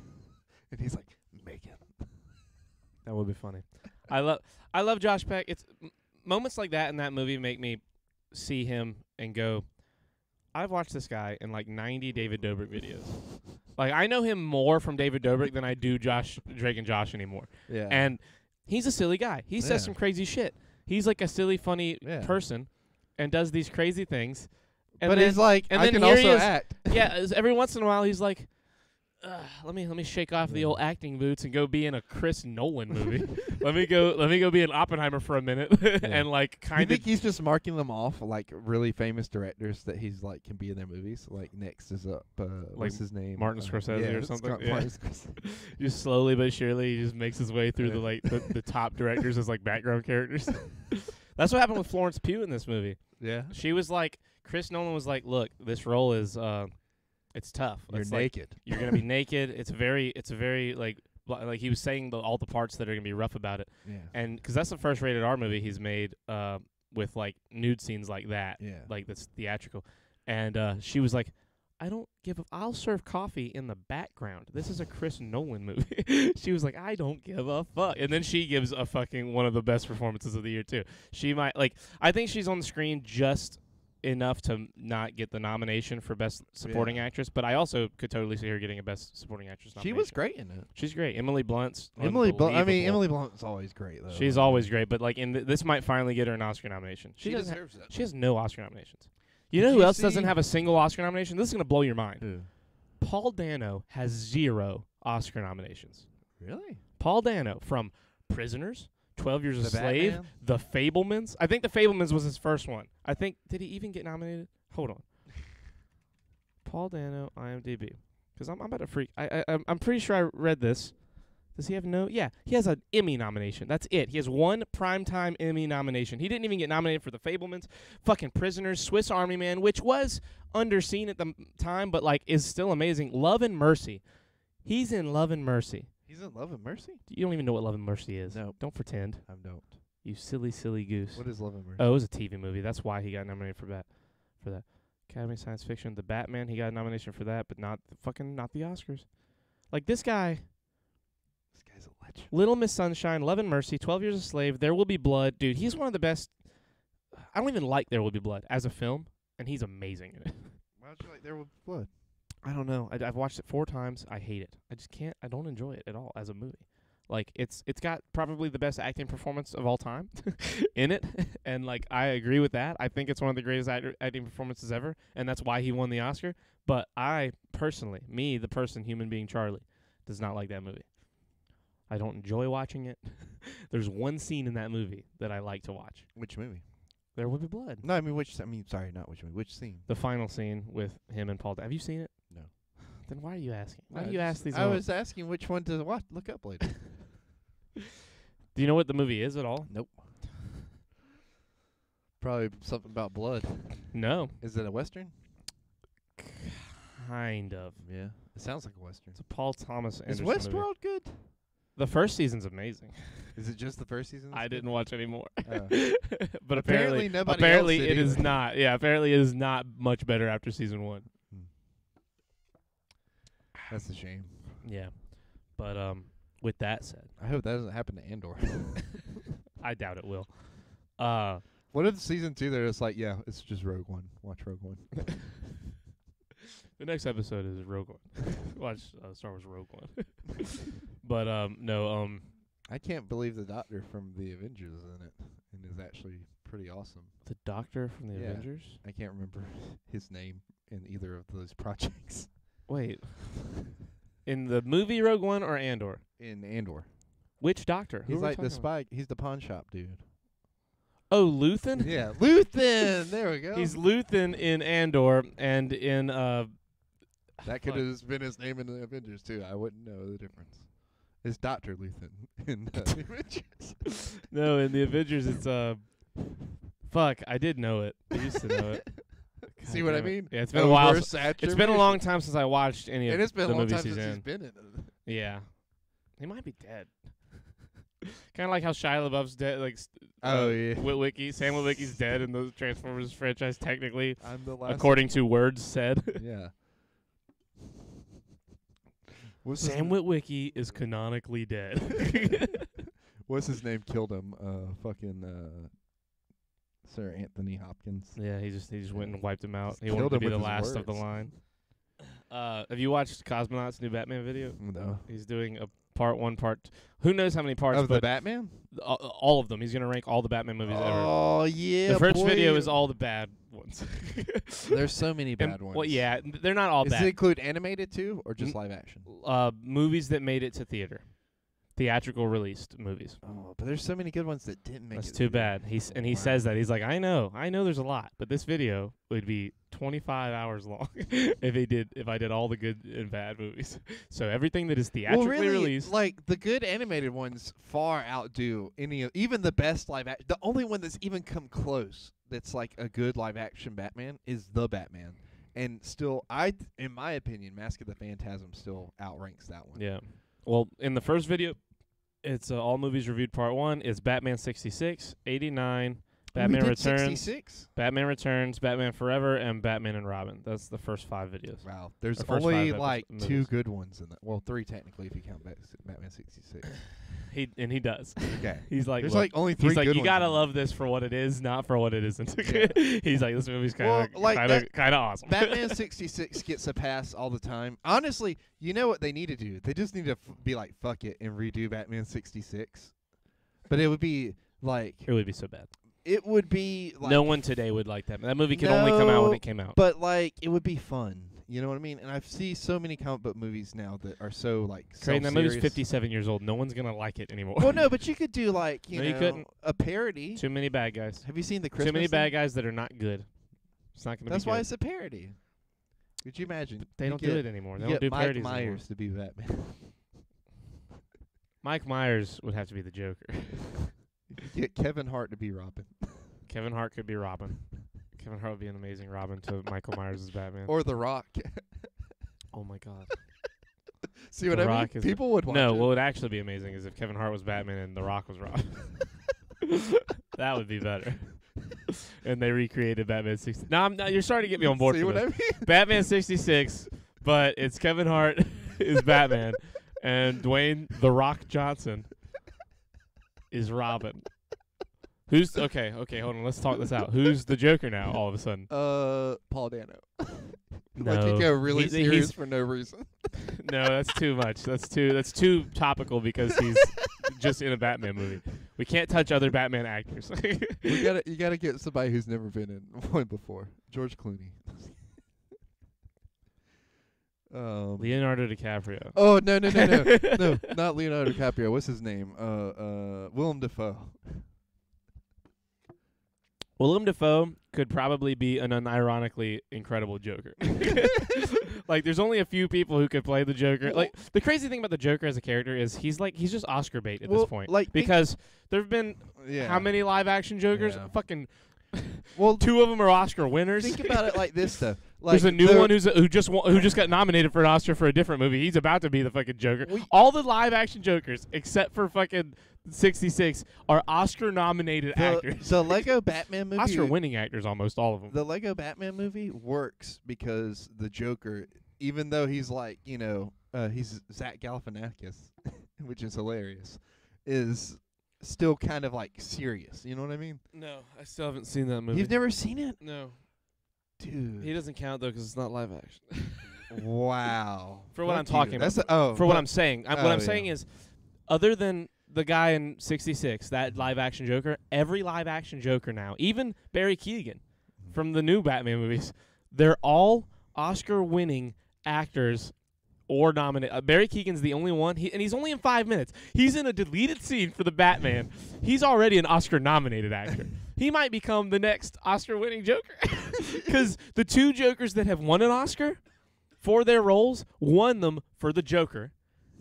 and he's like, "Make it." That would be funny. I love I love Josh Peck. It's m- moments like that in that movie make me see him and go, I've watched this guy in like 90 David Dobrik videos. Like I know him more from David Dobrik than I do Josh Drake and Josh anymore. Yeah. And he's a silly guy. He says Yeah. some crazy shit. He's like a silly, funny Yeah. person, and does these crazy things. And but then, he's like, and I then can also is- act. yeah, every once in a while he's like, "Ugh, let me let me shake off the old acting boots and go be in a Chris Nolan movie. let me go let me go be an Oppenheimer for a minute and like I kind of think he's just marking them off like really famous directors that he's like can be in their movies. Like next is up, uh, what's his name? Martin Uh, Scorsese yeah, or something? got Yeah. Scorsese. just slowly but surely he just makes his way through the like the, the top directors as like background characters. That's what happened with Florence Pugh in this movie. yeah, She was like Chris Nolan was like, look, this role is uh, it's tough. you're It's like, naked. You're gonna be naked. It's very, it's a very like, like he was saying the, all the parts that are gonna be rough about it, yeah, and because that's the first rated R movie he's made uh, with like nude scenes like that, yeah. like that's theatrical, and uh, she was like, I don't give a, I'll serve coffee in the background. This is a Chris Nolan movie. she was like, I don't give a fuck, and then she gives a fucking one of the best performances of the year too. She might like, I think she's on the screen just enough to not get the nomination for best supporting actress, but I also could totally see her getting a best supporting actress she was great in it. She's great. Emily Blunt's Emily, Blunt. I mean. Emily Blunt's always great though. She's always great, but like in th- this might finally get her an Oscar nomination. She, She deserves that. She has no Oscar nominations. You know who you else doesn't have a single Oscar nomination? This is gonna blow your mind. Who? Paul Dano has zero Oscar nominations. Really? Paul Dano from Prisoners, Twelve Years a The Slave, Batman? The Fabelmans. I think The Fabelmans was his first one. I think did he even get nominated? Hold on. Paul Dano, IMDb, because I'm, I'm about to freak. I, I I'm- I'm pretty sure I read this. Does he have no? Yeah, he has an Emmy nomination. That's it. He has one primetime Emmy nomination. He didn't even get nominated for The Fabelmans, fucking Prisoners, Swiss Army Man, which was underseen at the time, but like is still amazing. Love and Mercy. He's in Love and Mercy. He's in Love and Mercy? You don't even know what Love and Mercy is. No. Don't pretend. I don't. You silly, silly goose. What is Love and Mercy? Oh, it was a TV movie. That's why he got nominated for that. For that. Academy Science Fiction, The Batman, he got a nomination for that, but not the fucking not the Oscars. Like this guy, This guy's a legend. Little Miss Sunshine, Love and Mercy, Twelve Years a Slave, There Will Be Blood. Dude, he's one of the best I don't even like There Will Be Blood as a film, and he's amazing in it. Why don't you like There Will Be Blood? I don't know. I, have watched it four times. I hate it. I just can't. I don't enjoy it at all as a movie. Like it's it's got probably the best acting performance of all time in it, and like I agree with that. I think it's one of the greatest actor, acting performances ever, and that's why he won the Oscar. But I personally, me, the person, human being Charlie, does not like that movie. I don't enjoy watching it. There's one scene in that movie that I like to watch. Which movie? There will be blood. No, I mean which. I mean, sorry, not which movie. Which scene? The final scene with him and Paul. Have you seen it? No. Then why are you asking? Why No, do you just- ask these? I little- was asking which one to watch. Look up later. Do you know what the movie is at all? nope. Probably something about blood. No. Is it a western? Kind of. Yeah. It sounds like a western. It's a Paul Thomas Is Anderson movie. Westworld good? The first season's amazing. Is it just the first season? I didn't watch any more. Oh. but Apparently apparently, nobody apparently else did it is either. not. Yeah, apparently it is not much better after season one. That's a shame. Yeah. But um, with that said, I hope that doesn't happen to Andor. I doubt it will. Uh, what if season two? They're just like, yeah, it's just Rogue One. Watch Rogue One. the next episode is Rogue One. watch uh, Star Wars Rogue One. but um, no um, I can't believe the Doctor from the Avengers is in it, and is actually pretty awesome. the Doctor from the Yeah. Avengers. I can't remember his name in either of those projects. Wait, in the movie Rogue One or Andor? In Andor, Which Doctor? Who he's are we like the talking about? spy. He's the pawn shop dude. Oh, Luthen. yeah, Luthen. There we go. He's Luthen in Andor and in uh that could have been his name in the Avengers too. I wouldn't know the difference. It's Doctor Luthen in uh, the Avengers. no in the Avengers it's uh fuck I did know it I used to know it. See what I mean? Yeah, it's been a while. It's been a long time since I watched any of And it's been the a long movies time he's since he's in. been in it. Yeah, he might be dead. kind of like how Shia LaBeouf's dead. Like s- Oh, uh, yeah. Witwicky, Sam Witwicky's dead in the Transformers franchise technically, I'm the last. according to words said. yeah. What's Sam Witwicky is canonically dead. What's his name? Killed him. Uh, fucking uh, Sir Anthony Hopkins. Yeah, he just he just went and wiped him out. He Killed wanted to him be the with his last of the words. line. Uh, have you watched Cosmonaut's new Batman video? No. He's doing a part one, part. T- who knows how many parts? Of the but Batman? all, all of them. He's gonna rank all the Batman movies ever. Oh yeah. The first boy. video is all the bad ones. There's so many And- bad ones. Well, yeah, they're not all bad. Does it bad. include animated too, or just live action? Uh, movies that made it to theater, theatrical released movies. Oh, but there's so many good ones that didn't make That's it. too bad. He's and he Wow. says that he's like, I know, I know, there's a lot, but this video would be 25 hours long if he did if I did all the good and bad movies. So everything that is theatrically well, really, released. like the good animated ones far outdo any of even the best live action. The only one that's even come close that's like a good live action Batman is the Batman, and still, I, in my opinion, Mask of the Phantasm still outranks that one. Yeah. Well, in the first video, it's uh, all movies reviewed part one. It's Batman 66, 89, Batman Returns, 66. Batman Returns, Batman Forever, and Batman and Robin. That's the first five videos. Wow, there's The only like episodes- two movies. good ones in that. Well, three technically if you count Batman 66. He and he does. Okay. He's like, There's "Look," like only three he's like, you ones gotta love this for what it is, not for what it isn't. Yeah. he's like, this movie's kind of Well, like kind of that- kind of awesome. Batman 66 gets a pass all the time. Honestly, you know what they need to do? They just need to f- be like, fuck it, and redo Batman 66. But it would be like, it would be so bad. it would be like no one today would like that. That movie could only come out when it came out. but like it would be fun. You know what I mean? And I see so many comic book movies now that are so like Creighton, that movie's. 57 years old. No one's gonna like it anymore. well, no, but you could do like you No, know you couldn't. a parody. Too many bad guys. Have you seen the Christmas? Too many thing? bad guys that are not good. It's not gonna That's be why good. it's a parody. Could you imagine? They You don't get, do it anymore. They you don't do get Mike parodies Myers anymore. to be Batman. Mike Myers would have to be the Joker. get Kevin Hart to be Robin, Kevin Hart could be Robin. Kevin Hart would be an amazing Robin to Michael Myers as Batman. or The Rock. oh my God. see what The I mean? Rock the- People would watch No, it. what would actually be amazing is if Kevin Hart was Batman and The Rock was Robin. that would be better. and they recreated Batman 60. No, I'm not, you're starting to get me on board See what this. I mean? Batman 66, but it's Kevin Hart is Batman and Dwayne The Rock Johnson is Robin. Who's okay? Okay, hold on. Let's talk this out. Who's the Joker now? All of a sudden, Uh, Paul Dano. no, like you go really He's- serious he's- for no reason. no, that's too much. That's too. That's too topical because he's just in a Batman movie. We can't touch other Batman actors. you gotta you gotta get somebody who's never been in one before. George Clooney. um, Leonardo DiCaprio. oh no no no no no not Leonardo DiCaprio. What's his name? Uh uh Willem Dafoe. Willem Dafoe could probably be an unironically incredible Joker. like, there's only a few people who could play the Joker. Like, the crazy thing about the Joker as a character is he's like he's just Oscar bait at Well, this point. like, because there've been Yeah. how many live action Jokers? Yeah. Fucking Well, two of them are Oscar winners. think about it like this though. Like There's a new there- one who's who just wa- who just got nominated for an Oscar for a different movie. He's about to be the fucking Joker. We- All the live action Jokers except for fucking 66 are Oscar nominated the, actors. the Lego Batman movie. Oscar winning actors almost all of them. The Lego Batman movie works because the Joker, even though he's like, you know, uh, he's Zach Galifianakis, which is hilarious, is still kind of like serious. You know what I mean? No, I still haven't seen that movie. You've never seen it, no, dude. he doesn't count though because it's not live action. wow. For what Fuck I'm talking you. about. That's a- oh, For what I'm saying, I, oh, what I'm yeah. saying is, other than the guy in '66, that live action Joker, every live action Joker now, even Barry Keoghan from the new Batman movies, they're all Oscar winning actors or nominated. Uh, Barry Keoghan's the only one, he, and he's only in five minutes. He's in a deleted scene for the Batman. He's already an Oscar nominated actor. He might become the next Oscar winning Joker because the two Jokers that have won an Oscar for their roles won them for the Joker.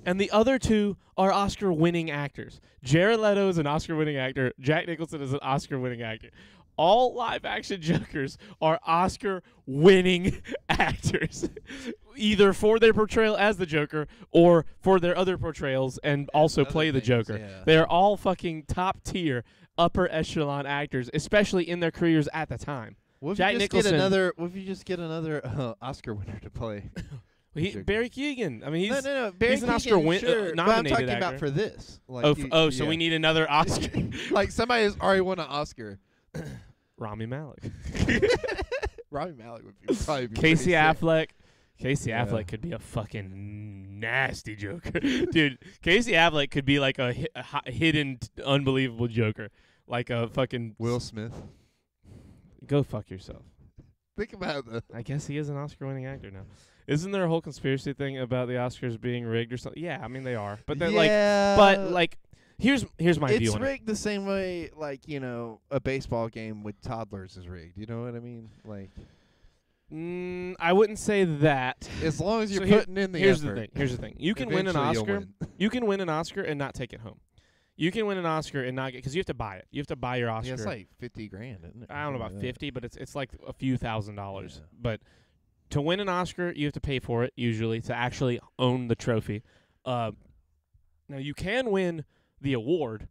And the other two are Oscar winning actors. Jared Leto is an Oscar winning actor. Jack Nicholson is an Oscar winning actor. All live action Jokers are Oscar winning actors, either for their portrayal as the Joker or for their other portrayals and also other play the things, Joker. yeah. They're all fucking top tier, upper echelon actors, especially in their careers at the time. What if Jack you just Nicholson- get another? What if you just get another uh, Oscar winner to play? He, Barry Keoghan. I mean, he's no, no, no. Barry an Keoghan, Oscar win- uh, sure, but I'm talking actor. about for this. Like oh, f- you- oh, so yeah. we need another Oscar. like somebody has already won an Oscar. Rami Malek. Rami Malek would be probably be Casey pretty sick. Affleck. Casey Yeah. Affleck could be a fucking nasty Joker, dude. Casey Affleck could be like a, hi- a hi- hidden, unbelievable Joker, like a fucking Will Smith. Go fuck yourself. Think about the. I guess he is an Oscar-winning actor now. Isn't there a whole conspiracy thing about the Oscars being rigged or something? Yeah, I mean they are, but they're like, but like, here's here's my view it's on it. rigged the same way, like you know, a baseball game with toddlers is rigged. You know what I mean? Like, Mm, I wouldn't say that. as long as you're So here- putting in the Here's effort, the thing. Here's the thing. You can win an eventually you'll Oscar. win. You can win an Oscar and not take it home. You can win an Oscar and not get because you have to buy it. You have to buy your Oscar. Yeah, it's like fifty grand, isn't it? I don't know Something about like that. fifty, but it's it's like a few thousand dollars. Yeah. But to win an Oscar, you have to pay for it usually to actually own the trophy. Uh, now you can win the award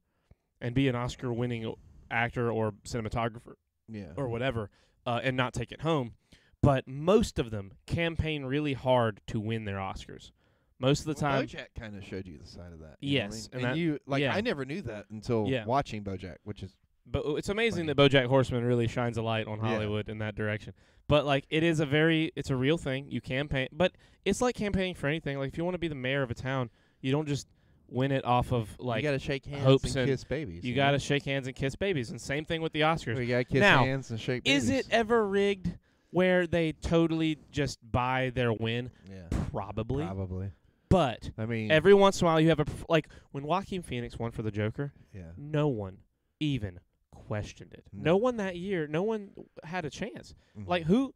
and be an Oscar-winning actor or cinematographer Yeah. or whatever, uh, and not take it home. But most of them campaign really hard to win their Oscars. Most of the Well, time, BoJack kind of showed you the side of that. you know I Yes, mean? and and, that- you like yeah. I never knew that until Yeah. watching BoJack, which is but it's amazing Funny. that BoJack Horseman really shines a light on Yeah. Hollywood in that direction. But like, it is a very, it's a real thing. You campaign, but it's like campaigning for anything. Like, if you want to be the mayor of a town, you don't just win it off of like you gotta shake hands hopes and, and- kiss babies. you know? got to shake hands and kiss babies, and same thing with the Oscars. We gotta kiss Now, hands and shake babies. Is it ever rigged where they totally just buy their win? Yeah, Probably, probably. but I mean, every once in a while you have a like when Joaquin Phoenix won for the Joker. yeah. No one even questioned it. No. No one that year, no one had a chance. Mhm. Like who,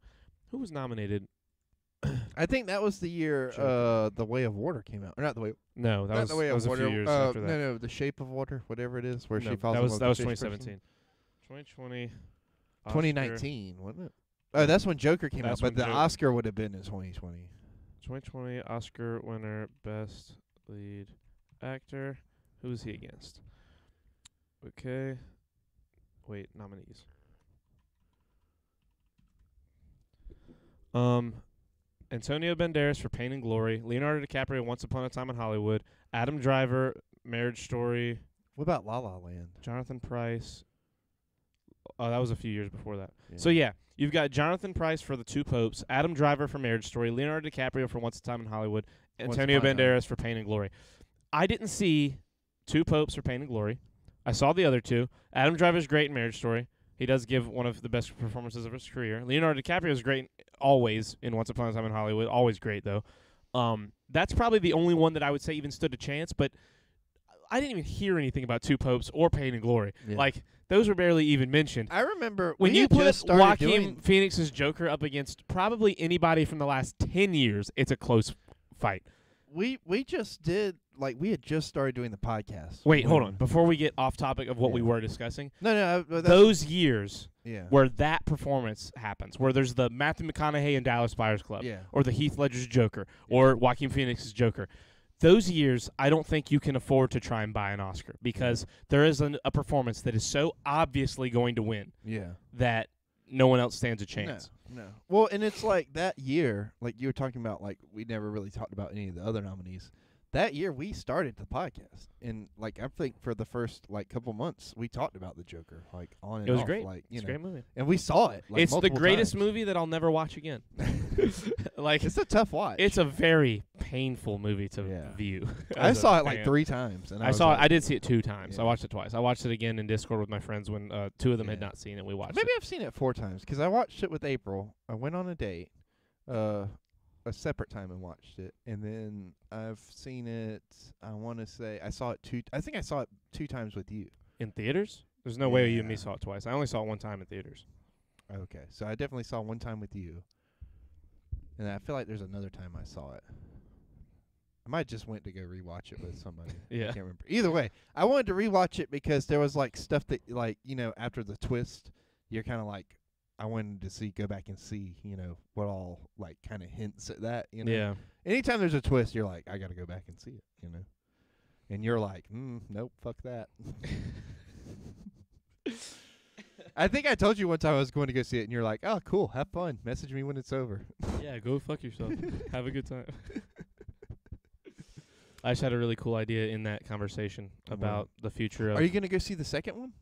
who was nominated? I think that was the year uh the Way of Water came out. Or not the way No, that not was, the Way that of was a Water. few years uh, after that. No, no, The Shape of Water, whatever it is, where No, she falls that in was love that was with the fish person. 2017. 2020. 2019, wasn't it? Oh, that's when Joker came That's out, but the Joker- Oscar would have been in 2020. 2020 Oscar winner, best lead actor. Who was he against? Okay. Wait, nominees. Um, Antonio Banderas for Pain and Glory, Leonardo DiCaprio, Once Upon a Time in Hollywood, Adam Driver, Marriage Story, What about La La Land? Jonathan Pryce. Oh, that was a few years before that. So yeah, you've got Jonathan Pryce for The Two Popes, Adam Driver for Marriage Story, Leonardo DiCaprio for Once Upon a Time in Hollywood, Antonio. Banderas for Pain and Glory. I didn't see Two Popes for Pain and Glory. I saw the other two. Adam Driver's great in Marriage Story. He does give one of the best performances of his career. Leonardo DiCaprio is great always in Once Upon a Time in Hollywood. Always great though. Um, that's probably the only one that I would say even stood a chance. But I didn't even hear anything about Two Popes or Pain and Glory. Yeah. Like those were barely even mentioned. I remember When you put just Joaquin doing, Phoenix's Joker up against probably anybody from the last ten years, it's a close fight. we we just did like we had just started doing the podcast. Wait, hold on. Before we get off topic of what we Yeah. were discussing, No, no, I- that's, those years yeah, where that performance happens, where there's the Matthew McConaughey and Dallas Buyers Club, yeah. or the Heath Ledger's Joker, or Joaquin Phoenix's Joker. Those years, I don't think you can afford to try and buy an Oscar because there is an, a performance that is so obviously going to win Yeah. that no one else stands a chance. No, no. Well, and it's like that year, like you were talking about, like we never really talked about any of the other nominees. That year, we started the podcast, and like I think for the first like couple months, we talked about the Joker, like on and It was off, great. like you It's a know, great movie. and we saw it. Like, it's the multiple greatest times. movie that I'll never watch again. like It's a tough watch. it's a very painful movie to Yeah. view. I as a saw it like fan. three times, and I, I, was saw like, it. I did see it two times. I Yeah. watched it twice. I watched it again in Discord with my friends when uh, two of them had Yeah. not seen it. We watched Maybe. I've seen it four times because I watched it with April. I went on a date, uh, a separate time and watched it, and then I've seen it. I want to say I saw it two. I think I saw it two times with you. in theaters. There's no way you and me saw it twice. I only saw it one time in theaters. Okay, so I definitely saw one time with you, and I feel like there's another time I saw it. I might just went to go rewatch it with somebody. yeah, I can't remember. Either way, I wanted to rewatch it because there was like stuff that like you know after the twist, you're kind of like I wanted to see go back and see you know what all like kind of hints at that. You know, Yeah. anytime there's a twist, you're like I got to go back and see it. You know, and you're like, mm, nope, fuck that. I think I told you one time I was going to go see it, and you're like, "Oh, cool, have fun. Message me when it's over." yeah. Go fuck yourself. Have a good time. I just had a really cool idea in that conversation about the future of. Are you gonna go see the second one?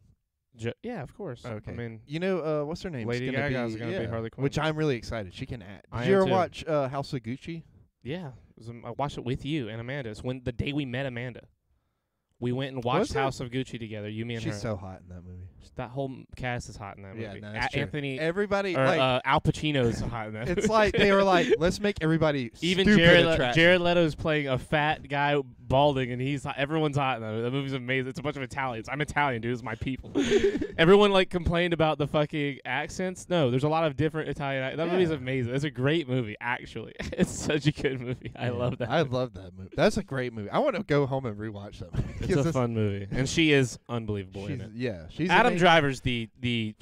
Jo- yeah, of course. Okay. I mean, You know, uh, what's her name? Lady Gaga's be, gonna be Harley Quinn. which I'm really excited. She can act. Did I you ever too. watch uh, House of Gucci? yeah. was, um, I watched it with you and Amanda. It's when the day we met Amanda. We went and watched? House of Gucci together. You, me, and She's her. so hot in that movie. that whole m- cast is hot in that Yeah, movie. no, A- true. Anthony Everybody or like uh, Al Pacino's hot in that. it's movie. like they were like, let's make everybody even stupid Jared Le- attractive. Jared Leto's playing a fat guy balding, and he's hot. everyone's hot in that. movie. That movie's amazing. It's a bunch of Italians. I'm Italian, dude. It's my people. Everyone like complained about the fucking accents. No, there's a lot of different Italian. That movie's amazing. It's a great movie, actually. it's such a good movie. I Yeah, love that. I movie. love that movie. That's a great movie. I want to go home and rewatch that movie. It's a fun movie, and she is unbelievable in it. Yeah, she's Adam amazing. Driver's the the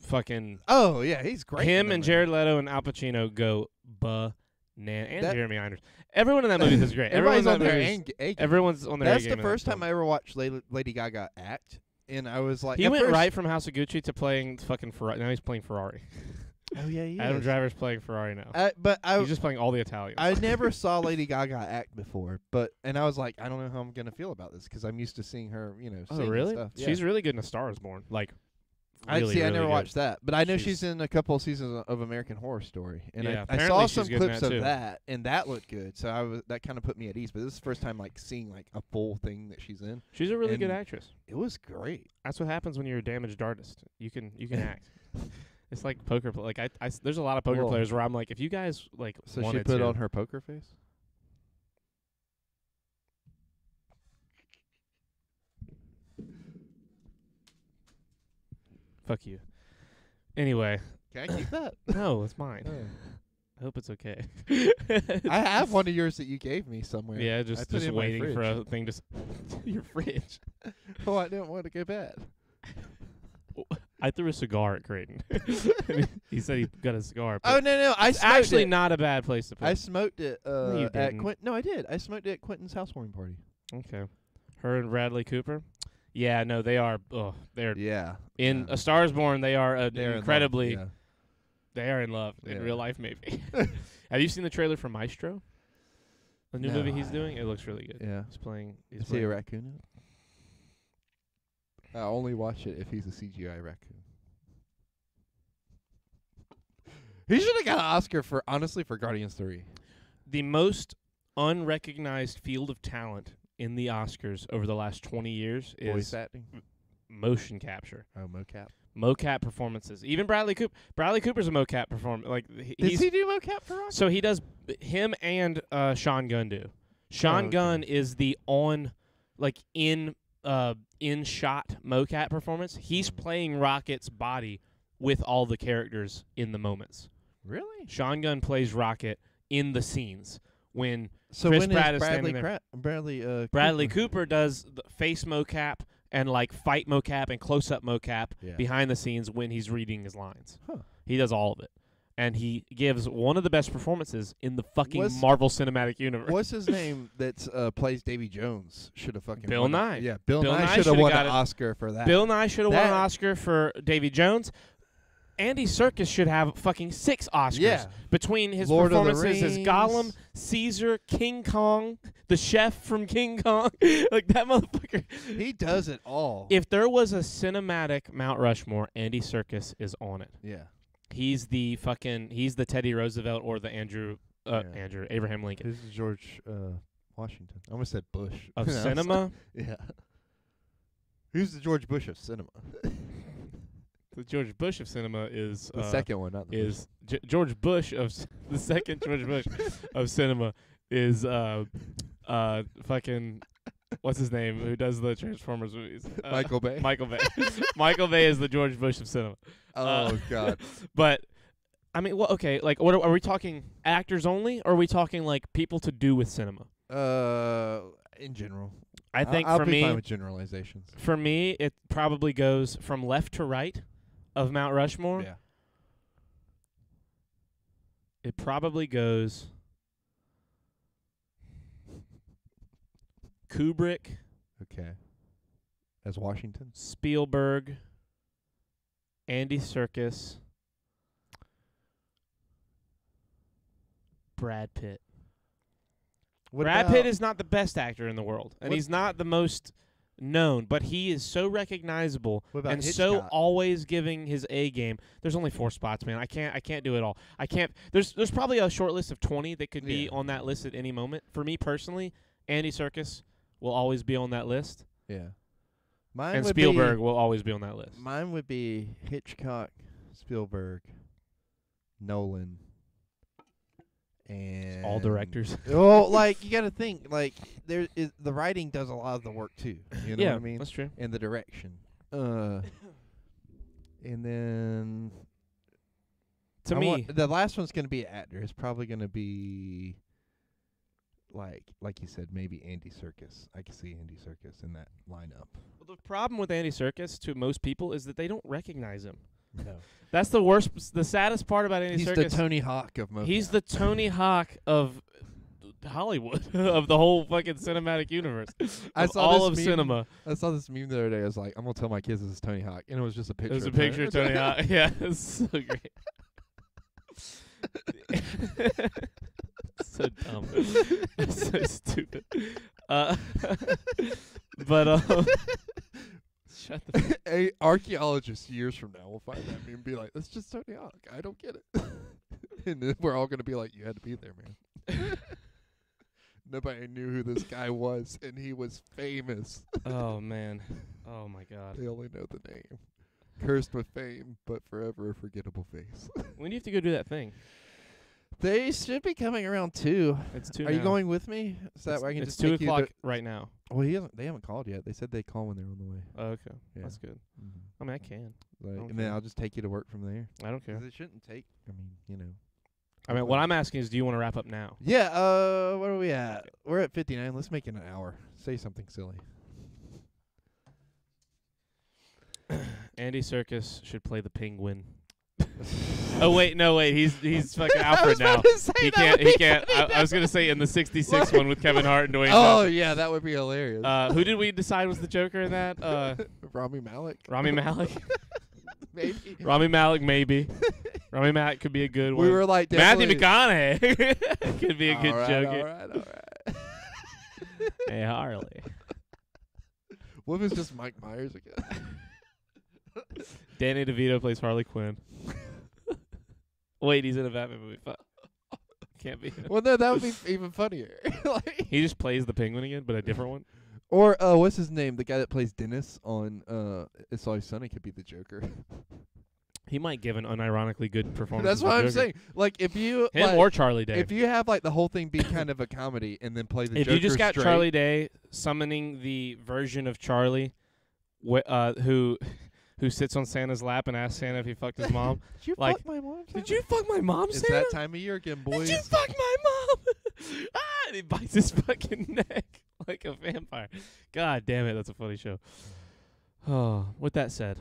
fucking Oh yeah, he's great. him and movie. Jared Leto and Al Pacino go bananas, and That- Jeremy Irons. Everyone in that movie is great. Everyone in Everybody's on their A- game. Everyone's on their That's the first time. I ever watched Lady, Lady Gaga act, and I was like, He went right from House of Gucci to playing fucking Ferrari. Now he's playing Ferrari. Oh yeah, Adam is. Driver's playing Ferrari now. I, but I, he's just playing all the Italians. I never saw Lady Gaga act before, but and I was like, I don't know how I'm gonna feel about this because I'm used to seeing her, you know. oh really? Stuff. She's really good in A Star Is Born. Like I really, see. I never good. watched that, but I know She's- she's, in a couple of seasons of American Horror Story, and Yeah, I, I saw some clips that of that, and that looked good. So I was that kind of put me at ease. But this is the first time like seeing like a full thing that she's in. She's a really good actress. It was great. That's what happens when you're a damaged artist. You can you can act. It's like poker. Like I there's a lot of poker Well- players where I'm like, if you guys like So she put to, on her poker face. Fuck you. Anyway, Can I keep that? no, it's mine. Oh. I hope it's okay. I have one of yours that you gave me somewhere. yeah, I just put it just in my waiting for fridge. a thing to s- your fridge. Oh, I didn't want to go bad. I threw a cigar at Creighton. he said he got a cigar. Oh But no, no, I it's smoked actually it. not a bad place to put. I smoked it uh, you at didn't. Quint. No, I did. I smoked it at Quentin's housewarming party. okay, her and Bradley Cooper. Yeah, no, they are. Oh, they're Yeah. in yeah. A Star Is Born. They are uh, They're in love, incredibly. yeah. They are in love in real life, maybe. Have you seen the trailer for Maestro? The new movie No. he's doing. It looks really good. Yeah. He's playing. He's Is he a raccoon? I only watch it if he's a CGI raccoon. He should have got an Oscar for honestly for Guardians Three. the most unrecognized field of talent in the Oscars over the last 20 years is Voice acting. motion capture, Oh, mocap. mocap performances. Even Bradley Cooper. Bradley Cooper's a mocap performer. Like he- Does he's he do mocap for Oscar? so he does him and uh, Sean Gunn do. Sean Oh, okay. Gunn is the on like in uh in shot mocap performance. He's Mm. playing Rocket's body with all the characters in the moments. Really? Sean Gunn plays Rocket in the scenes when So Chris when Pratt is is Bradley Bradley uh Bradley Cooper? Cooper does the face mocap and like fight mocap and close up mocap Yeah. behind the scenes when he's reading his lines. Huh. He does all of it. And he gives one of the best performances in the fucking What's- Marvel Cinematic Universe. What's his name that uh, plays Davy Jones? Should have fucking Bill Nighy. Yeah, Bill, Bill Nighy, Nighy should have won an it. Oscar for that. Bill Nighy should have won an Oscar for Davy Jones. Andy Serkis should have fucking six Oscars Yeah. between his Lord performances as Gollum, Caesar, King Kong, the chef from King Kong. like that motherfucker. He does it all. If there was a cinematic Mount Rushmore, Andy Serkis is on it. yeah. He's the fucking he's the Teddy Roosevelt or the Andrew uh, Yeah. Andrew Abraham Lincoln Who's George uh, Washington? I almost said Bush. of cinema. Yeah. Who's the George Bush of cinema? The George Bush of cinema is The uh, second one, not the is G- George Bush of c- the second George Bush of cinema is uh uh fucking what's his name who does the Transformers movies. Uh, Michael Bay. Michael Bay Michael Bay is the George Bush of cinema oh uh, God. but I mean well okay like what are, are we talking actors only or are we talking like people to do with cinema Uh, in general, I think I'll for be me fine with generalizations. for me it probably goes from left to right of Mount Rushmore Yeah. it probably goes Kubrick Okay. As Washington. Spielberg, Andy Serkis, Brad Pitt. What Brad about- Pitt is not the best actor in the world, and What- he's not the most known, but he is so recognizable and so always giving his A game. There's only four spots, man. I can't I can't do it all. I can't there's there's probably a short list of 20 that could be Yeah. on that list at any moment. For me personally, Andy Serkis will always be on that list, Yeah. Mine and would Spielberg Be, will always be on that list. mine would be Hitchcock, Spielberg, Nolan, and all directors. Well, like you got to think, like there is the writing does a lot of the work too. You know yeah, what I mean? that's true. And the direction. Uh, and then To I me, want- the last one's going to be an actor. It's probably going to be like like you said, maybe Andy Serkis. I can see Andy Serkis in that lineup. Well, the problem with Andy Serkis to most people is that they don't recognize him. No, That's the worst, the saddest part about Andy he's Serkis. the Tony Hawk of. He's the Tony Hawk of Hollywood, of the whole fucking cinematic universe, I saw all this of meme cinema. I saw this meme the other day. I was like, I'm gonna tell my kids this is Tony Hawk, and it was just a picture. It was a of picture of Tony Hawk. Yeah, it's so great. so dumb. so stupid. Uh, but um, shut the. Hey, archaeologists years from now will find that meme and be like, "That's just Tony Hawk. I don't get it." and then we're all gonna be like, "You had to be there, man." Nobody knew who this guy was, and he was famous. oh man. Oh my god. They only know the name. Cursed with fame, but forever a forgettable face. When do you have to go do that thing? They should be coming around too. It's two. Are you now. going with me? So that It's, way I can it's just two take you to- o'clock right now. well, he hasn't. They haven't called yet. They said they call when they're on the way. Oh, okay, Yeah. that's good. Mm-hmm. I mean, I can. Like, and then. I'll just take you to work from there. I don't care. 'Cause it shouldn't take. I mean, you know. I mean, what I'm asking is, do you want to wrap up now? Yeah. Uh, where are we at? We're at 59. Let's make it an hour. Say something silly. Andy Serkis should play the penguin. oh wait, no wait, he's he's fucking Alfred now. He can't. He can't. I, I was gonna say in the '66 one with Kevin Hart and Dwayne. Oh Johnson. yeah, that would be hilarious. Uh, who did we decide was the Joker in that? Uh, Rami Malek. Rami Malek. Maybe. Rami Malek, maybe. Rami Malek could be a good one. We were like Matthew McConaughey could be a good All right, Joker. All right, all right. Hey Harley. What if it's just Mike Myers again? Danny DeVito plays Harley Quinn. Wait, he's in a Batman movie. Fuck. Can't be. well, no, that would be even funnier. like, He just plays the penguin again, but a different one. or uh, what's his name? The guy that plays Dennis on uh, It's Always Sunny could be the Joker. He might give an unironically good performance. That's as the what I'm Joker. saying. Like if you Him like, or Charlie Day. if you have like the whole thing be kind of a comedy and then play the Joker. if Joker you just got straight, Charlie Day summoning the version of Charlie, wh- uh, who who sits on Santa's lap and asks Santa if he fucked his mom. Did you like, fuck my mom? Did you fuck my mom, Santa? It's that time of year again, boys. Did you fuck my mom? ah! And he bites his fucking neck like a vampire. God damn it, that's a funny show. Oh, with that said,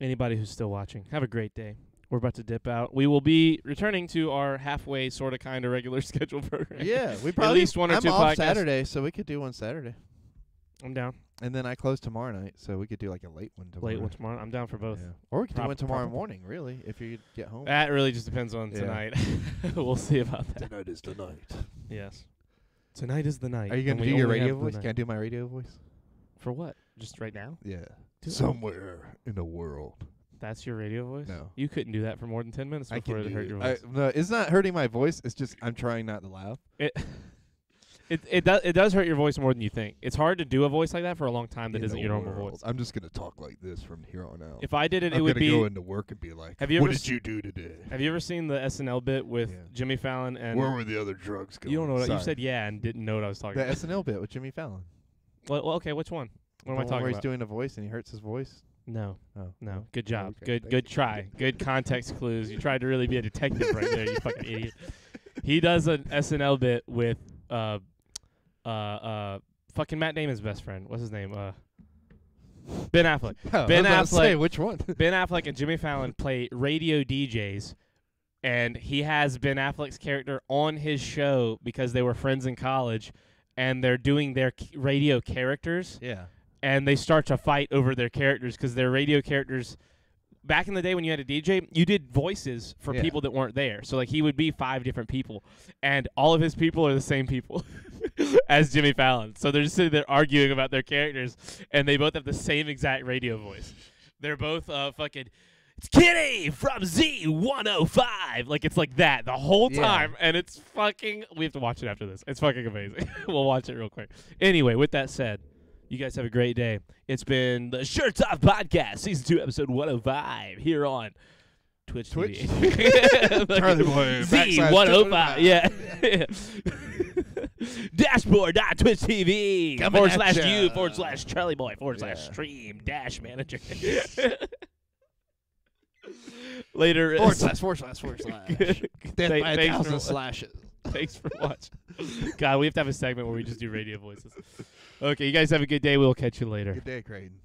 anybody who's still watching, have a great day. We're about to dip out. We will be returning to our halfway, sort of, kind of regular schedule program. yeah, we probably at least one or I'm two off podcasts. Saturday, so we could do one Saturday, I'm down. And then I close tomorrow night, so we could do like a late one tomorrow. Late one tomorrow. I'm down for both. Yeah. Or we could do Prop- one tomorrow proper- morning, really, if you get home. That really just depends on Yeah. tonight. we'll see about that. Tonight is the night. Yes. Tonight is the night. Are you gonna we do your only radio have the voice? night. Can I do my radio voice? For what? Just right now? Yeah. Do it. Somewhere in the world. That's your radio voice? No. You couldn't do that for more than 10 minutes I before can it do hurt it. your I- voice. no, it's not hurting my voice. It's just I'm trying not to laugh. It it it does it does hurt your voice more than you think. It's hard to do a voice like that for a long time that In isn't your normal voice. I'm just gonna talk like this from here on out. If I did it, I'm it would be gonna be go into work and be like, Have you "What ever did s- you do today? Have you ever seen the SNL bit with Yeah. Jimmy Fallon and Where were the other drugs going?" You don't know what you Sorry. said yeah and didn't know what I was talking the about. SNL bit with Jimmy Fallon. well, well, okay, which one? What am The I one talking where about? he's doing a voice and he hurts his voice. no. Oh No, good job. Okay, good thank good you. try. good context clues. You tried to really be a detective right there, you fucking idiot. He does an SNL bit with uh uh uh fucking Matt Damon's best friend. What's his name? Uh Ben Affleck. Oh, Ben I was about to say, Affleck- which one? Ben Affleck and Jimmy Fallon play radio DJs and he has Ben Affleck's character on his show because they were friends in college and they're doing their radio characters yeah. and they start to fight over their characters because their radio characters back in the day when you had a DJ, you did voices for Yeah. people that weren't there. So like he would be five different people, and all of his people are the same people as Jimmy Fallon. So they're just sitting there arguing about their characters, and they both have the same exact radio voice. They're both uh fucking. It's Kitty from Z105. Like it's like that the whole Yeah. time, and it's fucking. We have to watch it after this. It's fucking amazing. we'll watch it real quick. Anyway, with that said, you guys have a great day. It's been the Shirts Off Podcast, Season 2, Episode 105, here on Twitch Twitch? TV. Charlie Boye, Z105. Yeah. Dashboard.twitch TV Coming forward slash ya. you forward slash Charlie Boye forward slash stream dash manager. Later. Forward slash, forward slash, forward slash. Death by a thousand slashes. Thanks for watching. God, we have to have a segment where we just do radio voices. Okay, you guys have a good day. We'll catch you later. Good day, Creighton.